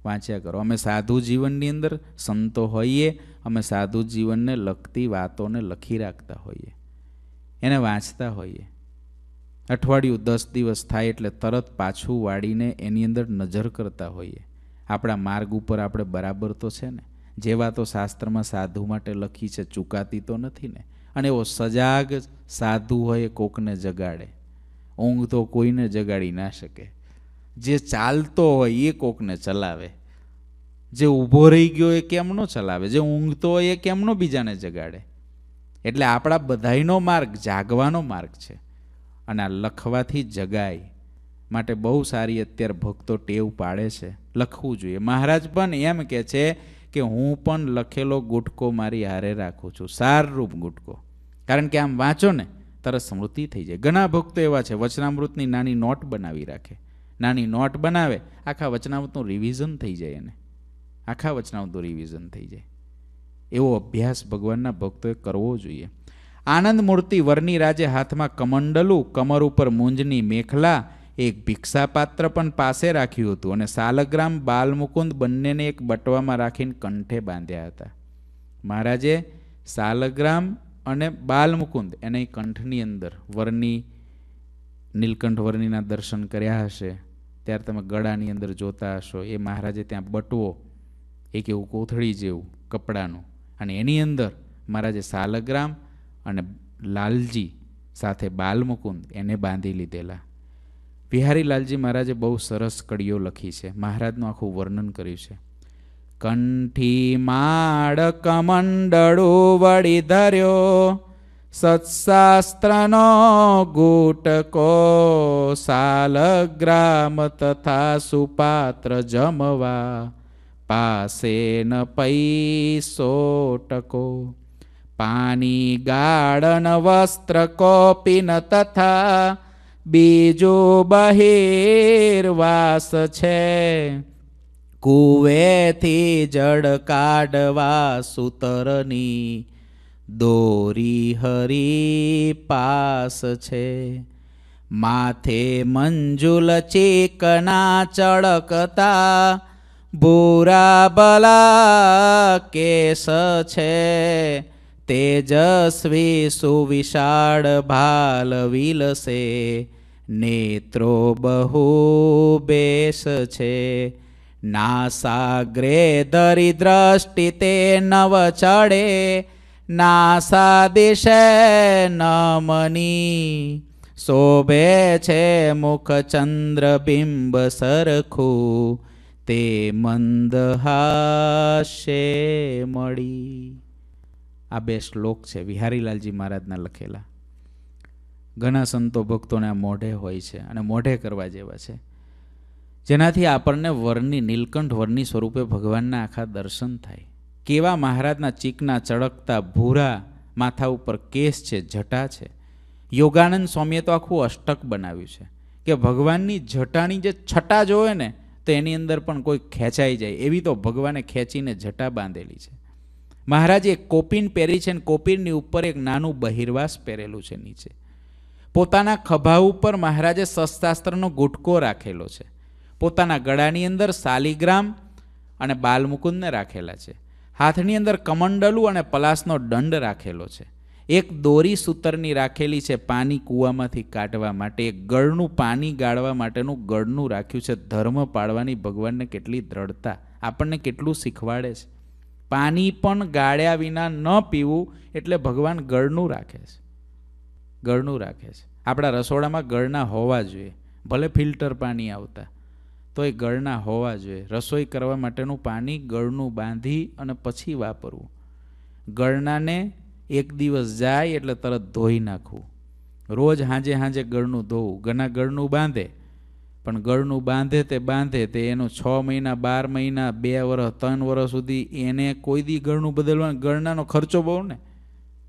વાંચ્યા કરો. અમે સાધુ જીવનની અંદર સંતો હોઈએ, અમે સાધુ જીવનને લગતી વાતોને લખી રાખતા હોઈએ. એને વાંચતા હોઈએ. અઠવાડિયું દસ દિવસ થાય એટલે તરત પાછું વાળીને એની અંદર નજર કરતા હોઈએ. આપણા માર્ગ ઉપર આપણે બરાબર તો છે ને? જેવા તો શાસ્ત્રમાં સાધુ માટે લખી છે, ચૂકાતી તો નથી ને? અને એવો સજાગ સાધુ હોય કોકને જગાડે. ઊંઘ તો કોઈને જગાડી ના શકે. જે ચાલતો હોય એ કોકને ચલાવે. જે ઊભો રહી ગયો એ કેમનો ચલાવે? જે ઊંઘતો હોય એ કેમનો બીજાને જગાડે? એટલે આપણા બધાયનો માર્ગ જાગવાનો માર્ગ છે. અને આ લખવાથી જગાય. માટે બહુ સારી અત્યારે ભક્તો ટેવ પાડે છે. લખવું જોઈએ. મહારાજ પણ એમ કે છે કે હું પણ લખેલો ગુટકો મારી હારે રાખું છું. સારરૂપ ગુટકો. કારણ કે આમ વાંચો ને, તરત સ્મૃતિ થઈ જાય. ઘણા ભક્તો એવા છે, વચનામૃતની નાની નોટ બનાવી રાખે. નાની નોટ બનાવે, આખા વચનામૃતનું રિવિઝન થઈ જાય એને. આખા વચનામૃતનું રિવિઝન થઈ જાય. એવો અભ્યાસ ભગવાનના ભક્તોએ કરવો જોઈએ. આનંદ મૂર્તિ વરની રાજે હાથમાં કમંડલું, કમર ઉપર મૂંજની મેખલા, એક ભિક્ષાપાત્ર પણ પાસે રાખ્યું હતું અને સાલગ્રામ, બાલમુકુંદ બંનેને એક બટવામાં રાખીને કંઠે બાંધ્યા હતા. મહારાજે સાલગ્રામ અને બાલમુકુંદ એને કંઠની અંદર વરની, નીલકંઠ વર્ણીના દર્શન કર્યા હશે. ત્યારે તમે ગળાની અંદર જોતા હશો. એ મહારાજે ત્યાં બટવો, એક એવું કોથળી જેવું કપડાનું અને એની અંદર મહારાજે સાલગ્રામ અને લાલજી સાથે બાલમુકુંદ એને બાંધી લીધેલા. બિહારી લાલજી મહારાજે બહુ સરસ કડીઓ લખી છે. મહારાજનું આખું વર્ણન કર્યું છે. કંઠી માડ કમંડળો વળી ધર્યો. સત્શાસ્ત્રનો ગુટકો સાલગ્રામ તથા સુપાત્ર જમવા. પાસે ન પૈસો ટકો. પાણી ગાળન વસ્ત્ર કોપીન તથા બીજો બહિર્વાસ છે. કુવેથી જળ કાઢવા સૂતરની દોરી હરી પાસ છે. માથે મંજુલ ચીકના ચળકતા ભૂરા બલા કેસ છે. તેજસ્વી સુવિશાળ ભાલ વિલસે, નેત્રો બહુ બેસ છે. નાસાગ્રે દરી દ્રષ્ટિ તે નવ ચડે નાસા દિશે નમની શોભે છે મુખ ચંદ્ર બિંબ સરખું, તે મંદ હાશે મળી. આ બે શ્લોક છે. વિહારીલાલજી મહારાજના લખેલા. ઘણા સંતો ભક્તોને આ મોઢે હોય છે અને મોઢે કરવા જેવા છે. જેનાથી આપણને વરની નીલકંઠ વરની સ્વરૂપે ભગવાનના આખા દર્શન થાય. કેવા મહારાજના ચીકના ચળકતા ભૂરા માથા ઉપર કેસ છે, જટા છે. યોગાનંદ સ્વામીએ તો આખું અષ્ટક બનાવ્યું છે કે ભગવાનની જટાની જે છટા જોવે ને, તો એની અંદર પણ કોઈ ખેંચાઈ જાય. એવી તો ભગવાને ખેંચીને જટા બાંધેલી છે. મહારાજે એક કોપીન પહેરી છે અને કોપીનની ઉપર એક નાનું બહિર્વાસ પહેરેલું છે નીચે. પોતાના ખભા ઉપર મહારાજે શસ્ત્રાસ્ત્રનો ગુટકો રાખેલો છે. પોતાના ગળાની અંદર શાલિગ્રામ અને બાલમુકુંદને રાખેલા છે. હાથની અંદર કમંડલું અને પલાસનો દંડ રાખેલો છે. એક દોરી સૂતરની રાખેલી છે પાણી કૂવામાંથી કાઢવા માટે. એક ગળનું પાણી ગાળવા માટેનું ગળનું રાખ્યું છે. ધર્મ પાળવાની ભગવાનને કેટલી દ્રઢતા. આપણને કેટલું શીખવાડે છે. પાણી પણ ગાળ્યા વિના ન પીવું એટલે ભગવાન ગળનું રાખે છે. ગળનું રાખે છે. આપણા રસોડામાં ગળના હોવા જોઈએ. ભલે ફિલ્ટર પાણી આવતા તો એ ગળના હોવા જોઈએ. રસોઈ કરવા માટેનું પાણી ગળનું બાંધી અને પછી વાપરવું. ગળનાને એક દિવસ જાય એટલે તરત ધોઈ નાખવું. રોજ હાંજે હાંજે ગળનું ધોવું. ઘણા ગળનું બાંધે પણ ગળનું બાંધે તે બાંધે તે એનું છ મહિના, બાર મહિના, બે વર્ષ ત્રણ વર્ષ સુધી એને કોઈ દી ગળનું બદલવાનું ગળનાનો ખર્ચો બહુ ને?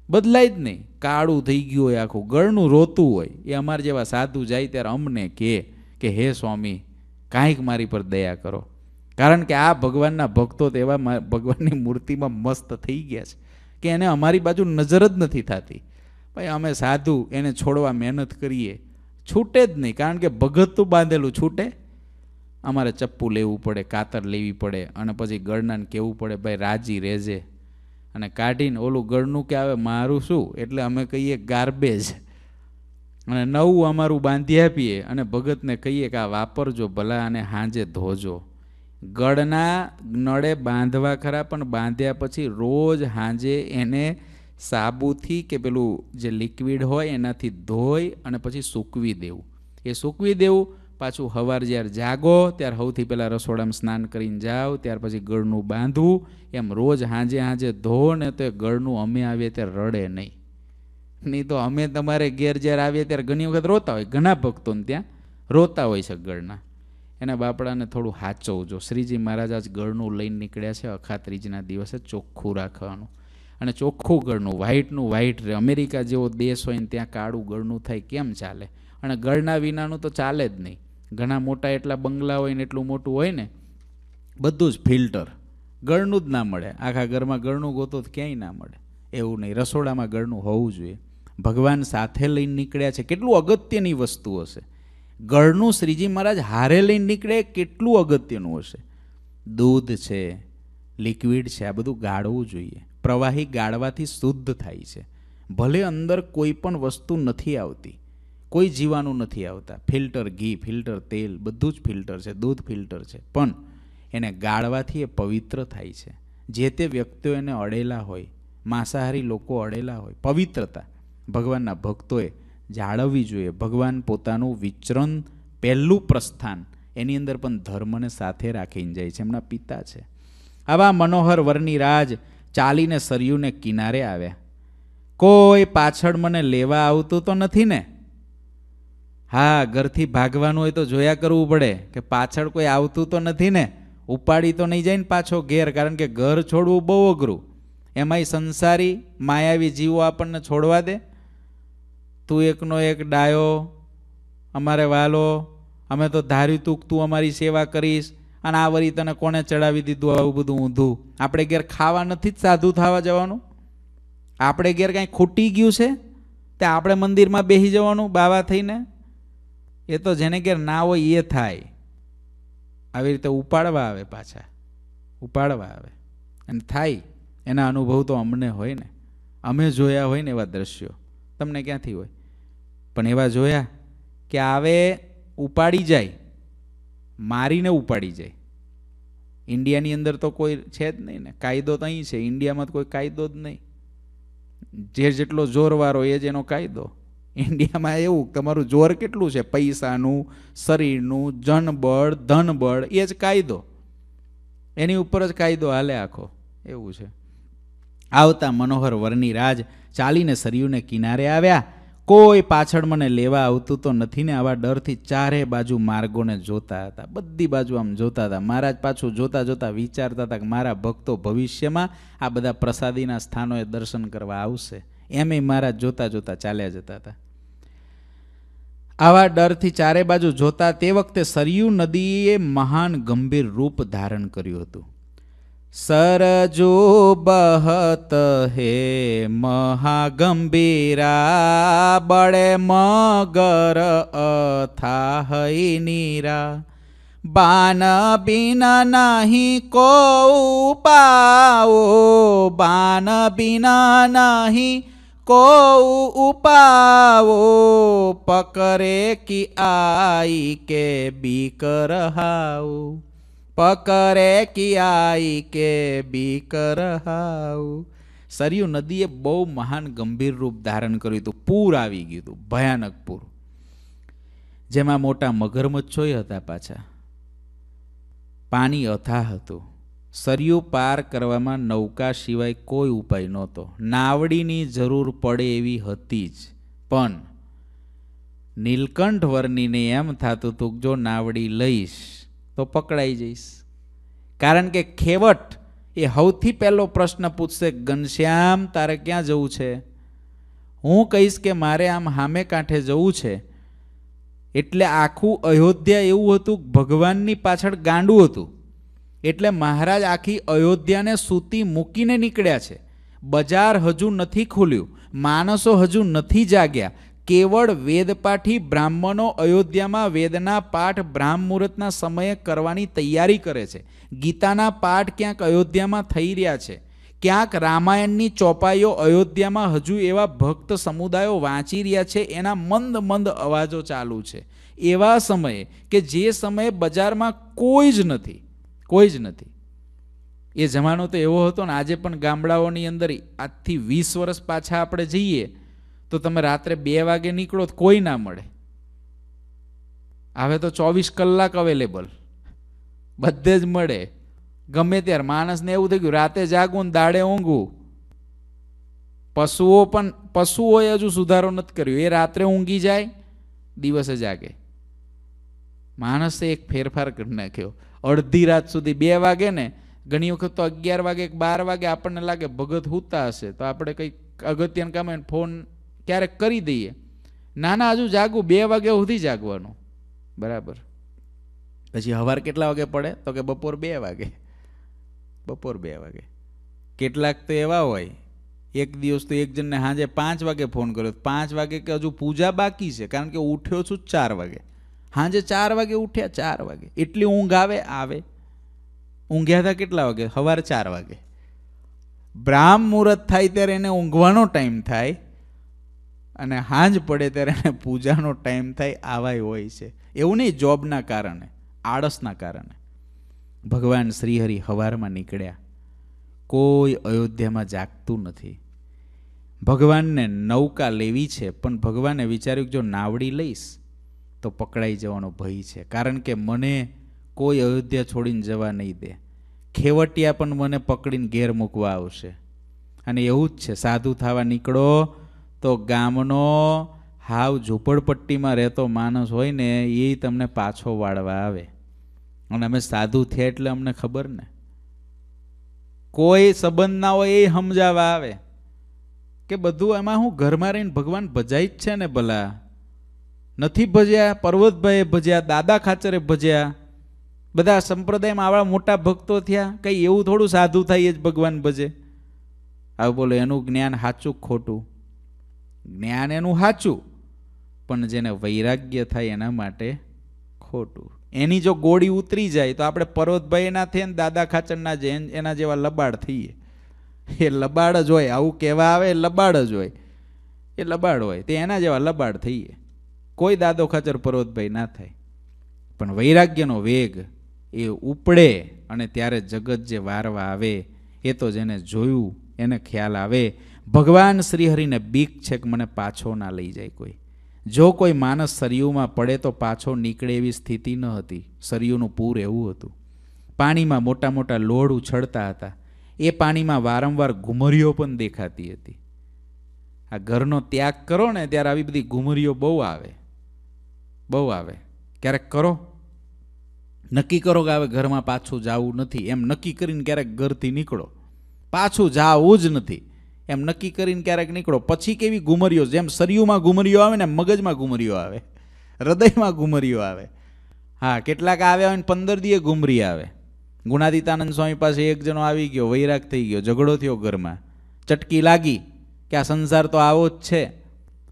બદલાય જ નહીં. કાળું થઈ ગયું હોય આખું. ગળનું રોતું હોય. એ અમારા જેવા સાધુ જાય ત્યારે અમને કહે કે, હે સ્વામી, કાંઈક મારી પર દયા કરો. કારણ કે આ ભગવાનના ભક્તો તો એવા ભગવાનની મૂર્તિમાં મસ્ત થઈ ગયા છે કે એને અમારી બાજુ નજર જ નથી થતી. ભાઈ, અમે સાધુ, એને છોડવા મહેનત કરીએ. છૂટે જ નહીં. કારણ કે ભગતતું બાંધેલું છૂટે. અમારે ચપ્પુ લેવું પડે, કાતર લેવી પડે, અને પછી ગળનાને કહેવું પડે, ભાઈ, રાજી રહેજે. અને કાઢીને ઓલું ગળનું કે આવે, મારું શું? એટલે અમે કહીએ, ગાર્બેજ. અને નવું અમારું બાંધી આપીએ અને ભગતને કહીએ કે, આ વાપરજો ભલા અને હાંજે ધોજો. ગળના નળે બાંધવા ખરા, પણ બાંધ્યા પછી રોજ હાંજે એને સાબુથી કે પેલું જે લિક્વિડ હોય એનાથી ધોઈ અને પછી સૂકવી દેવું. એ સૂકવી દેવું, પાછું હવાર જ્યારે જાગો, ત્યારે સૌથી પહેલાં રસોડામાં સ્નાન કરીને જાઓ, ત્યાર પછી ગળનું બાંધવું. એમ રોજ હાંજે હાંજે ધો ને તો એ ગળનું અમે આવીએ ત્યારે રડે નહીં. નહીં તો અમે તમારે ઘેર જ્યારે આવીએ ત્યારે ઘણી વખત રોતા હોય, ઘણા ભક્તોને ત્યાં રોતા હોય છે ગળના. એના બાપડાને થોડું હાચવજો. શ્રીજી મહારાજ આજ ગળનું લઈને નીકળ્યા છે, અખાત્રીજના દિવસે ચોખ્ખું રાખવાનું. અને ચોખ્ખું ગળનું વ્હાઇટનું વ્હાઇટ રહે. અમેરિકા જેવો દેશ હોય ને ત્યાં કાળું ગળનું થાય, કેમ ચાલે? અને ગળના વિનાનું તો ચાલે જ નહીં. ઘણા મોટા એટલા બંગલા હોય ને એટલું મોટું હોય ને, બધું જ ફિલ્ટર ગળનું જ ના મળે. આખા ઘરમાં ગળનું ગોતો ક્યાંય ના મળે. એવું નહીં. રસોડામાં ગળનું હોવું જોઈએ. ભગવાન સાથે લઈને નીકળ્યા છે. કેટલું અગત્યની વસ્તુ હશે. ગળનું શ્રીજી મહારાજ હારે લઈને નીકળે, કેટલું અગત્યનું હશે? દૂધ છે લિક્વિડ છે, આ બધું ગાળવું જોઈએ. પ્રવાહી ગાળવાથી શુદ્ધ થાય છે. ભલે અંદર કોઈ પણ વસ્તુ નથી આવતી, કોઈ જીવાનું નથી આવતા, ફિલ્ટર ઘી, ફિલ્ટર તેલ, બધું જ ફિલ્ટર છે, દૂધ ફિલ્ટર છે. પણ એને ગાળવાથી એ પવિત્ર થાય છે. જે તે વ્યક્તિઓ એને અડેલા હોય, માંસાહારી લોકો અડેલા હોય, પવિત્રતા ભગવાનના ભક્તોએ જાળવવી જોઈએ. ભગવાન પોતાનું વિચરણ પહેલું પ્રસ્થાન એની અંદર પણ ધર્મને સાથે રાખીને જાય છે, એમના પિતા છે. આવા મનોહર વરની રાજ ચાલીને સરયુને કિનારે આવ્યા. કોઈ પાછળ મને લેવા આવતું તો નથી ને? હા, ઘરથી ભાગવાનું હોય તો જોયા કરવું પડે કે પાછળ કોઈ આવતું તો નથી ને. ઉપાડી તો નહીં જાય ને પાછો ઘેર, કારણ કે ઘર છોડવું બહુ અઘરું. એમાંય સંસારી માયાવી જીવો આપણને છોડવા દે. તું એકનો એક ડાયો, અમારે વાલો, અમે તો ધાર્યું તું તું અમારી સેવા કરીશ. અને આ વરી તને કોને ચડાવી દીધું આવું બધું ઊંધું? આપણે ઘેર ખાવા નથી જ સાધુ થવા જવાનું? આપણે ઘેર કાંઈ ખૂટી ગયું છે? તે આપણે મંદિરમાં બેસી જવાનું બાવા થઈને? એ તો જેને ઘેર ના હોય એ થાય. આવી રીતે ઉપાડવા આવે પાછા. ઉપાડવા આવે. અને થાય. એના અનુભવ તો અમને હોય ને. અમે જોયા હોય ને એવા દ્રશ્યો. તમને ક્યાંથી હોય? પણ એવા જોયા કે આવે, ઉપાડી જાય. મારીને ઉપાડી જાય. ઇન્ડિયાની અંદર તો કોઈ છે જ નહીં ને. કાયદો તો અહીં છે. ઇન્ડિયામાં તો કોઈ કાયદો જ નહીં. જે જેટલો જોરવાળો એ જ એનો કાયદો. ઇન્ડિયામાં એવું, તમારું જોર કેટલું છે? પૈસાનું, શરીરનું, જનબળ, ધનબળ, એ જ કાયદો. એની ઉપર જ કાયદો હાલે આખો. એવું છે. આવતા મનોહર વરની રાજ ચાલીને સરયુને કિનારે આવ્યા. કોઈ પાછળ મને લેવા આવતું તો નથી ને આવા ડરથી ચારે બાજુ માર્ગોને જોતા હતા. બધી બાજુ આમ જોતા હતા. મહારાજ પાછું જોતા જોતા વિચારતા હતા કે મારા ભક્તો ભવિષ્યમાં આ બધા પ્રસાદીના સ્થાનોએ દર્શન કરવા આવશે. એમ મહારાજ જોતા જોતા ચાલ્યા જતા હતા. આવા ડરથી ચારે બાજુ જોતા તે વખતે સરયુ નદીએ મહાન ગંભીર રૂપ ધારણ કર્યું હતું. સરજો બહત હે મહાગંભીરા, બળે મગર અથાહ નીરા. બાન બિન નહીં કો પાઓ બાન બિન નહીં કો ઉપાવો પકરે કી આઈ કે બીક રહાઉ. પકરે કિયાઈ કે બીક રહાઉ સરયુ નદીએ બહુ મહાન ગંભીર રૂપ ધારણ કર્યું હતું. પૂર આવી ગયું હતું. ભયાનક પૂર. જેમાં મોટા મગરમચ્છોય હતા પાછા. પાણી અથા હતું. સરયુ પાર કરવામાં નૌકા સિવાય કોઈ ઉપાય નહોતો. નાવડીની જરૂર પડે એવી હતી જ. પણ નીલકંઠ વર્ણીને એમ થતું હતું જો નાવડી લઈશ તો પકડાઈ જઈશ. કારણ કે ખેવટ એ સૌથી પહેલો પ્રશ્ન પૂછશે, ઘનશ્યામ, તારે ક્યાં જવું છે? હું કહીશ કે મારે આમ હામે કાંઠે જવું છે. એટલે આખું અયોધ્યા એવું હતું, ભગવાનની પાછળ ગાંડું હતું. એટલે મહારાજ આખી અયોધ્યાને સૂતી મૂકીને નીકળ્યા છે. બજાર હજુ નથી ખુલ્યું, માણસો હજુ નથી જાગ્યા. કેવળ વેદપાઠી બ્રાહ્મણો અયોધ્યામાં વેદના પાઠ બ્રાહ્મ મુહૂર્તના સમયે કરવાની તૈયારી કરે છે. ગીતાના પાઠ ક્યાંક અયોધ્યામાં થઈ રહ્યા છે. ક્યાંક રામાયણની ચોપાઈઓ અયોધ્યામાં હજુ એવા ભક્ત સમુદાયો વાંચી રહ્યા છે, એના મંદ મંદ અવાજો ચાલુ છે. એવા સમયે કે જે સમયે બજારમાં કોઈ જ નથી, કોઈ જ નથી. એ જમાનો તો એવો હતો ને, આજે પણ ગામડાઓની અંદર આજથી વીસ વર્ષ પાછા આપણે જઈએ તો તમે રાત્રે બે વાગે નીકળો તો કોઈ ના મળે. હવે તો ચોવીસ કલાક અવેલેબલ બધે જ મળે. ગમે ત્યારે માણસને એવું થઈ ગયું, રાતે જાગવું ને દાડે ઊંઘવું પશુઓ પણ, પશુઓએ હજુ સુધારો નથી કર્યો. એ રાત્રે ઊંઘી જાય, દિવસે જાગે. માણસે એક ફેરફાર કરી નાખ્યો. અડધી રાત સુધી બે વાગે ને, ઘણી વખત તો અગિયાર વાગે બાર વાગે આપણને લાગે ભગત હુતા હશે. તો આપણે કંઈક અગત્યના કામ ફોન ક્યારેક કરી દઈએ. નાના હજુ જાગવું, બે વાગે સુધી જાગવાનું. બરાબર. પછી હવાર કેટલા વાગે પડે? તો કે બપોર બે વાગે. બપોર બે વાગે. કેટલાક તો એવા હોય, એક દિવસ તો એક જણને સાંજે પાંચ વાગે ફોન કર્યો. પાંચ વાગે કે હજુ પૂજા બાકી છે, કારણ કે ઉઠ્યો છું ચાર વાગે. સાંજે ચાર વાગે ઉઠ્યા, ચાર વાગે. એટલી ઊંઘ આવે આવે. ઊંઘ્યા હતા કેટલા વાગે? સવારે ચાર વાગે. બ્રાહ્મ મુહૂર્ત થાય ત્યારે એને ઊંઘવાનો ટાઈમ થાય. અને હાંજ પડે ત્યારે એને પૂજાનો ટાઈમ થાય આવાય હોય છે. એવું નહીં જોબના કારણે, આળસના કારણે. ભગવાન શ્રીહરિ હવારમાં નીકળ્યા. કોઈ અયોધ્યામાં જાગતું નથી. ભગવાનને નૌકા લેવી છે, પણ ભગવાને વિચાર્યું કે જો નાવડી લઈશ, તો પકડાઈ જવાનો ભય છે. કારણ કે મને કોઈ અયોધ્યા છોડીને જવા નહીં દે. ખેવટિયા પણ મને પકડીને ઘેર મૂકવા આવશે. અને એવું જ છે, સાધુ થવા નીકળો તો ગામનો હાવ ઝૂંપડપટ્ટીમાં રહેતો માણસ હોય ને એ તમને પાછો વાળવા આવે. અને અમે સાધુ થયા એટલે અમને ખબર ને. કોઈ સંબંધ ના હોય એ સમજાવવા આવે. કે બધું એમાં હું ઘરમાં રહીને ભગવાન ભજાય જ છે ને ભલા. નથી ભજ્યા, પર્વતભાઈએ ભજ્યા, દાદા ખાચરે ભજ્યા. બધા સંપ્રદાયમાં આવા મોટા ભક્તો થયા, કંઈ એવું થોડું સાધુ થાય જ ભગવાન ભજે. આવું બોલો, એનું જ્ઞાન સાચું ખોટું? જ્ઞાન એનું સાચું, પણ જેને વૈરાગ્ય થાય એના માટે ખોટું. એની જો ગોળી ઉતરી જાય, તો આપણે પર્વતભાઈ ના થઈએ ને દાદા ખાચરના જે એના જેવા લબાડ થઈએ. એ લબાડ જ હોય, આવું કહેવા આવે લબાડ જ હોય. એ લબાડ હોય, તે એના જેવા લબાડ થઈએ. કોઈ દાદો ખાચર પર્વતભાઈ ના થાય. પણ વૈરાગ્યનો વેગ એ ઉપડે અને ત્યારે જગત જે વારવા આવે, એ તો જેને જોયું, એને ખ્યાલ આવે ભગવાન શ્રીહરિને બીક છે કે મને પાછો ના લઈ જાય કોઈ. જો કોઈ માણસ સરયુમાં પડે તો પાછો નીકળે એવી સ્થિતિ ન હતી. સરયુનું પૂર એવું હતું. પાણીમાં મોટા મોટા લોડ ઉછળતા હતા. એ પાણીમાં વારંવાર ઘુમરીઓ પણ દેખાતી હતી. આ ઘરનો ત્યાગ કરો ને ત્યારે આવી બધી ઘુમરીઓ બહુ આવે. બહુ આવે. ક્યારેક કરો? નક્કી કરો કે હવે ઘરમાં પાછું જવું નથી. એમ નક્કી કરીને ક્યારેક ઘરથી નીકળો. પાછું જાવું જ નથી. એમ નક્કી કરીને ક્યારેક નીકળો. પછી કેવી ઘુમરીઓ જેમ સરયુમાં ઘુમરીઓ આવે ને મગજમાં ઘુમરીઓ આવે. હૃદયમાં ઘુમરીઓ આવે. હા, કેટલાક આવ્યા હોય ને પંદર દીએ ઘુમરી આવે. ગુણાદિતાનંદ સ્વામી પાસે એક જણો આવી ગયો, વૈરાગ થઈ ગયો, ઝઘડો થયો ઘરમાં. ચટકી લાગી કે આ સંસાર તો આવો જ છે.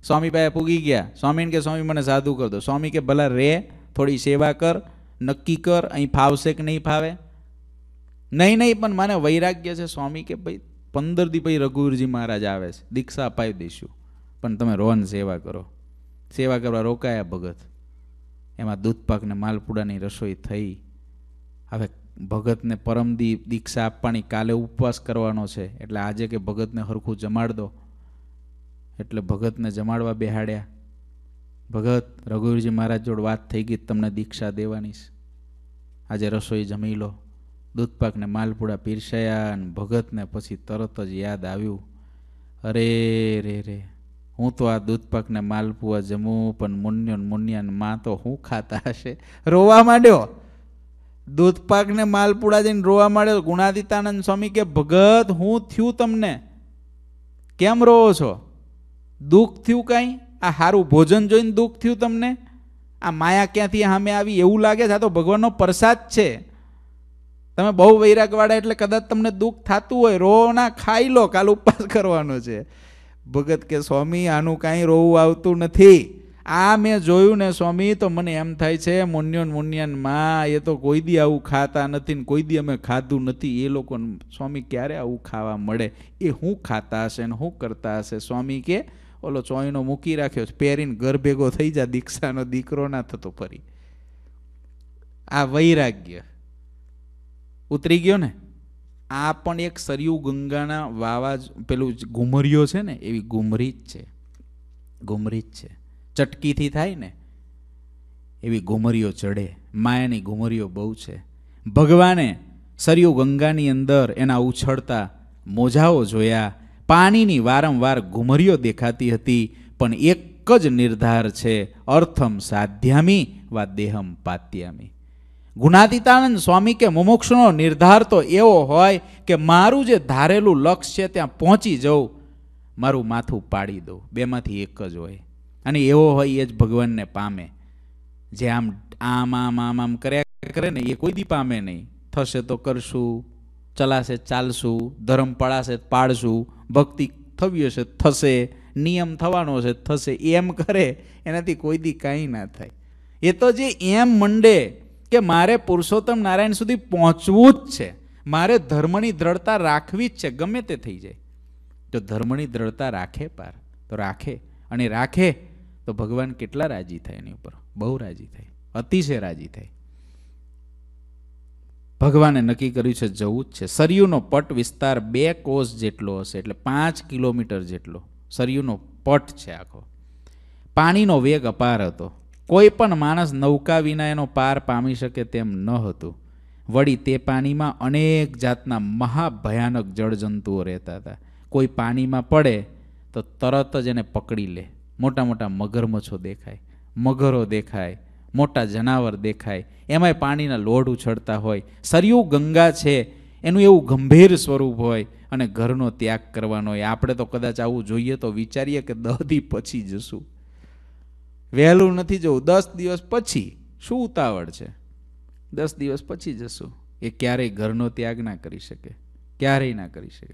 સ્વામી પાસે પૂગી ગયા. સ્વામીને કે, સ્વામી, મને સાધુ કર દો. સ્વામી કે, ભલા રે, થોડી સેવા કર, નક્કી કર, અહીં ફાવશે કે નહીં ફાવે? નહીં નહીં, પણ મને વૈરાગ્ય છે. સ્વામી કે, ભાઈ પંદર દી પછી રઘુવીરજી મહારાજ આવે છે. દીક્ષા અપાવી દઈશું. પણ તમે રોહન સેવા કરો. સેવા કરવા રોકાયા ભગત. એમાં દૂધપાક ને માલપુડાની રસોઈ થઈ. હવે ભગતને પરમદી દીક્ષા આપવાની કાલે ઉપવાસ કરવાનો છે. એટલે આજે કે ભગતને હરખું જમાડ દો. એટલે ભગતને જમાડવા બેહાડ્યા. ભગત, રઘુવીરજી મહારાજ જોડ વાત થઈ ગઈ, તમને દીક્ષા દેવાની આજે રસોઈ જમી લો. દૂધપાક ને માલપુડા પીરસાયા અને ભગતને પછી તરત જ યાદ આવ્યું. અરે રે રે, હું તો આ દૂધપાકને માલપુઆ જમું, પણ મુન્યો ને મુનિયા માં તો હું ખાતા હશે? રોવા માંડ્યો? દૂધપાકને માલપુડા જઈને રોવા માંડ્યો? ગુણાદિતાનંદ સ્વામી કે, ભગત, હું થયું તમને? કેમ રોવો છો? દુઃખ થયું કાંઈ? આ સારું ભોજન જોઈને દુઃખ થયું તમને? આ માયા ક્યાંથી સામે આવી? એવું લાગે છે આ તો ભગવાનનો પ્રસાદ છે. તમે બહુ વૈરાગવાળા એટલે કદાચ તમને દુઃખ થતું હોય, રો ના, ખાઈ લો, કાલ ઉપવાસ કરવાનો છે. ભગત કે, સ્વામી, આનું કાંઈ રોવું આવતું નથી. આ મેં જોયું ને સ્વામી, તો મને એમ થાય છે, મુન્યોન, મુન્યાન, માં, એ તો કોઈ દી આવું ખાતા નથી ને કોઈ દી અમે ખાધું નથી. એ લોકો, સ્વામી, ક્યારે આવું ખાવા મળે? એ હું ખાતા હશે ને શું કરતા હશે? સ્વામી કે, ઓલો ચોઈનો મૂકી રાખ્યો છે, પહેરીને ઘર ભેગો થઈ જા, દીક્ષાનો દીકરો ના થતો ફરી. આ વૈરાગ્ય. ઉતરી ગયો ને? આ પણ એક સરયુ ગંગાના વાવા પેલું ઘુમરીઓ છે ને, એવી ઘુમરી જ છે. ઘુમરી જ છે. ચટકીથી થાય ને, એવી ઘુમરીઓ ચડે. માયાની ઘુમરીઓ બહુ છે. ભગવાને સરયુ ગંગાની અંદર એના ઉછળતા મોજાઓ જોયા. પાણીની વારંવાર ઘુમરીઓ દેખાતી હતી, પણ એક જ નિર્ધાર છે, અર્થમ સાધ્યામી વા દેહમ પાત્યામી. ગુણાતીતાનંદ સ્વામી કે મુમુક્ષનો નિર્ધાર તો એવો હોય કે મારું જે ધારેલું લક્ષ્ય છે ત્યાં પહોંચી જવું મારું માથું પાડી દઉં, બેમાંથી એક જ હોય. અને એવો હોય એ જ ભગવાનને પામે. જે આમ આમ આમ આમ આમ કર્યા કરે ને, એ કોઈ દી પામે નહીં. થશે તો કરશું, ચલાશે ચાલશું, ધર્મ પડાશે પાડશું, ભક્તિ થવી હશે થશે, નિયમ થવાનો છે થશે, એમ કરે, એનાથી કોઈ દી કાંઈ ના થાય. એ તો જે એમ મંડે કે મારે પુરુષોત્તમ નારાયણ સુધી પહોંચવું જ છે. મારે ધર્મની દ્રઢતા રાખવી જ છે. ગમે તે થઈ જાય. તો ધર્મની દ્રઢતા રાખે પાર. તો રાખે. અને રાખે તો ભગવાન કેટલા રાજી થાય એની ઉપર? બહુ રાજી થાય. અતિશય રાજી થાય. ભગવાને નક્કી કર્યું છે જવું જ છે. સરયુનો પટ વિસ્તાર બે કોષ જેટલો હશે, એટલે પાંચ કિલોમીટર જેટલો. સરયુનો પટ છે આખો. પાણીનો વેગ અપાર હતો. કોઈ પણ માણસ નૌકા વિના એનો પાર પામી શકે તેમ ન હતું. વળી તે પાણીમાં અનેક જાતના મહાભયાનક જળજંતુઓ રહેતા હતા. કોઈ પાણીમાં પડે તો તરત જ એને પકડી લે. મોટા મોટા મગરમચ્છો દેખાય, મગરો દેખાય, મોટા જનાવર દેખાય. એમાંય પાણીના લોઢ ઉછળતા હોય. સરયુ ગંગા છે, એનું એવું ગંભીર સ્વરૂપ હોય અને ઘરનો ત્યાગ કરવાનો હોય. આપણે તો કદાચ આવું જોઈએ તો વિચારીએ કે દહદી પછી જશું. વહેલું નથી જવું. દસ દિવસ પછી શું ઉતાવળ છે? દસ દિવસ પછી જશું. એ ક્યારેય ઘરનો ત્યાગ ના કરી શકે. ક્યારેય ના કરી શકે.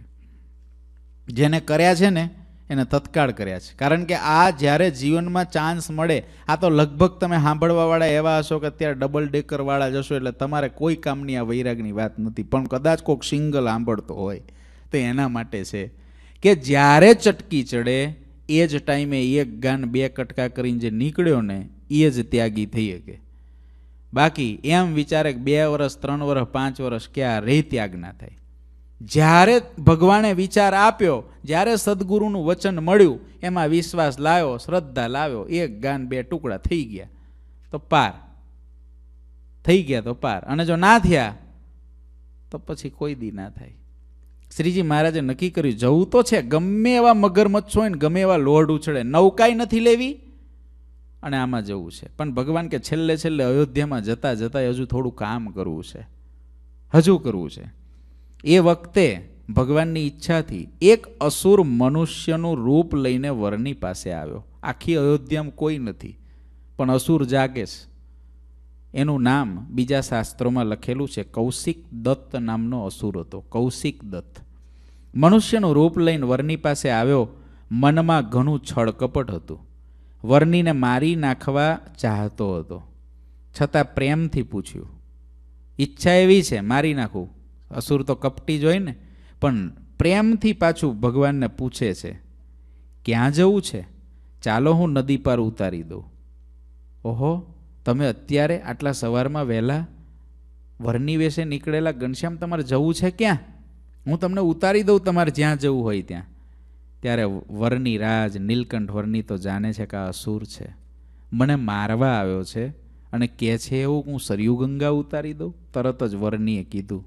જેને કર્યા છે ને એને તત્કાળ કર્યા છે. કારણ કે આ જ્યારે જીવનમાં ચાન્સ મળે આ તો લગભગ તમે સાંભળવાવાળા એવા હશો કે અત્યારે ડબલ ડેકરવાળા જશો એટલે તમારે કોઈ કામની આ વૈરાગની વાત નથી. પણ કદાચ કોઈક સિંગલ સાંભળતો હોય તો એના માટે છે કે જ્યારે ચટકી ચડે એ જ ટાઈમે એક ગાન બે કટકા કરીને જે નીકળ્યો ને, એ જ ત્યાગી થઈ શકે. બાકી એમ વિચારે બે વર્ષ ત્રણ વર્ષ પાંચ વર્ષ ક્યાં રે ત્યાગ ના થાય. જ્યારે ભગવાને વિચાર આપ્યો, જ્યારે સદગુરુનું વચન મળ્યું, એમાં વિશ્વાસ લાવ્યો, શ્રદ્ધા લાવ્યો, એક ગાન બે ટુકડા થઈ ગયા, તો પાર. થઈ ગયા તો પાર. અને જો ના થયા, તો પછી કોઈ દી ના થાય. શ્રીજી મહારાજે નક્કી કર્યું, જવું તો છે, ગમે એવા મગરમચ્છ હોય ને ગમે એવા લોહડ ઉછળે નૌકાઈ નથી લેવી. અને આમાં જવું છે. પણ ભગવાન કે છેલ્લે છેલ્લે અયોધ્યામાં જતા જતા હજુ થોડું કામ કરવું છે. હજુ કરવું છે. એ વખતે ભગવાનની ઈચ્છાથી એક અસુર મનુષ્યનું રૂપ લઈને વરની પાસે આવ્યો. આખી અયોધ્યામાં કોઈ નથી. પણ અસુર જાગે છે. એનું નામ બીજા શાસ્ત્રોમાં લખેલું છે, કૌશિક દત્ત નામનો અસુર હતો. કૌશિક દત્ત. મનુષ્યનું રૂપ લઈને વરની પાસે આવ્યો, મનમાં ઘણું છળકપટ હતું. વર્ણીને મારી નાખવા ચાહતો હતો. છતાં પ્રેમથી પૂછ્યું, ઈચ્છા એવી છે, મારી નાખું? અસુર તો કપટી જ હોય ને, પણ પ્રેમથી પાછું ભગવાનને પૂછે છે, ક્યાં જવું છે? ચાલો હું નદી પર ઉતારી દઉં. ઓહો તમે અત્યારે આટલા સવારમાં વહેલા વરની વેશે નીકળેલા ઘનશ્યામ, તમારે જવું છે ક્યાં? હું તમને ઉતારી દઉં તમારે જ્યાં જવું હોય ત્યાં. ત્યારે વરની રાજ, નીલકંઠ વરની તો જાણે છે કે અસુર છે. મને મારવા આવ્યો છે અને કહે છે એવું હું સરયુ ગંગા ઉતારી દઉં? તરત જ વરનીએ કીધું,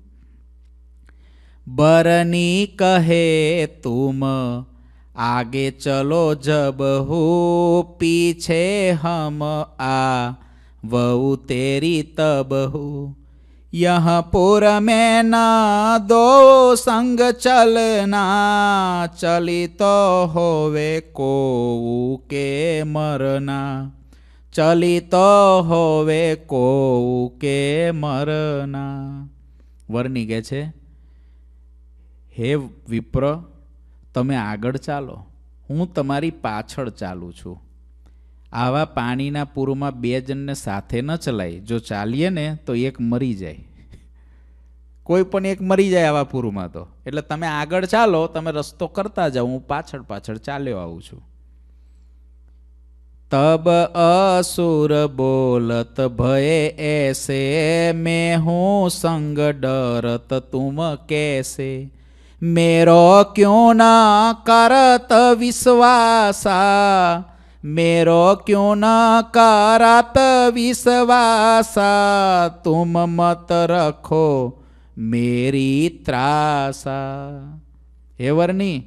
બરની કહે તુમ, આગે ચલો જબ હો પીછે હમ આ વહુ તેરી તબ હો यह पुर में ना दो संग चलना चलितो होवे को के मरना ચલિતો હોવે કો કે મરના વર્ણી કે છે હે વિપ્ર તમે આગળ ચાલો હું તમારી પાછળ ચાલું છું આવા પાણીના પૂરમાં બે જણને સાથે ન ચલાય. જો ચાલીએ ને તો એક મરી જાય. કોઈ પણ એક મરી જાય આવા પૂરમાં તો. એટલે તમે આગળ ચાલો, તમે રસ્તો કરતા જાઓ, હું પાછળ પાછળ ચાલ્યો આવું છું. તબ અસુર બોલત, ભય એસે? મેં હું સંગ ડરત, તુમ કેસે? મેરો ક્યો ના કરત વિશ્વાસા? મેરો ક્यों ન કરત વિશ્વાસા તુમ મત રખો મેરી ત્રાસા. હે વર્ણી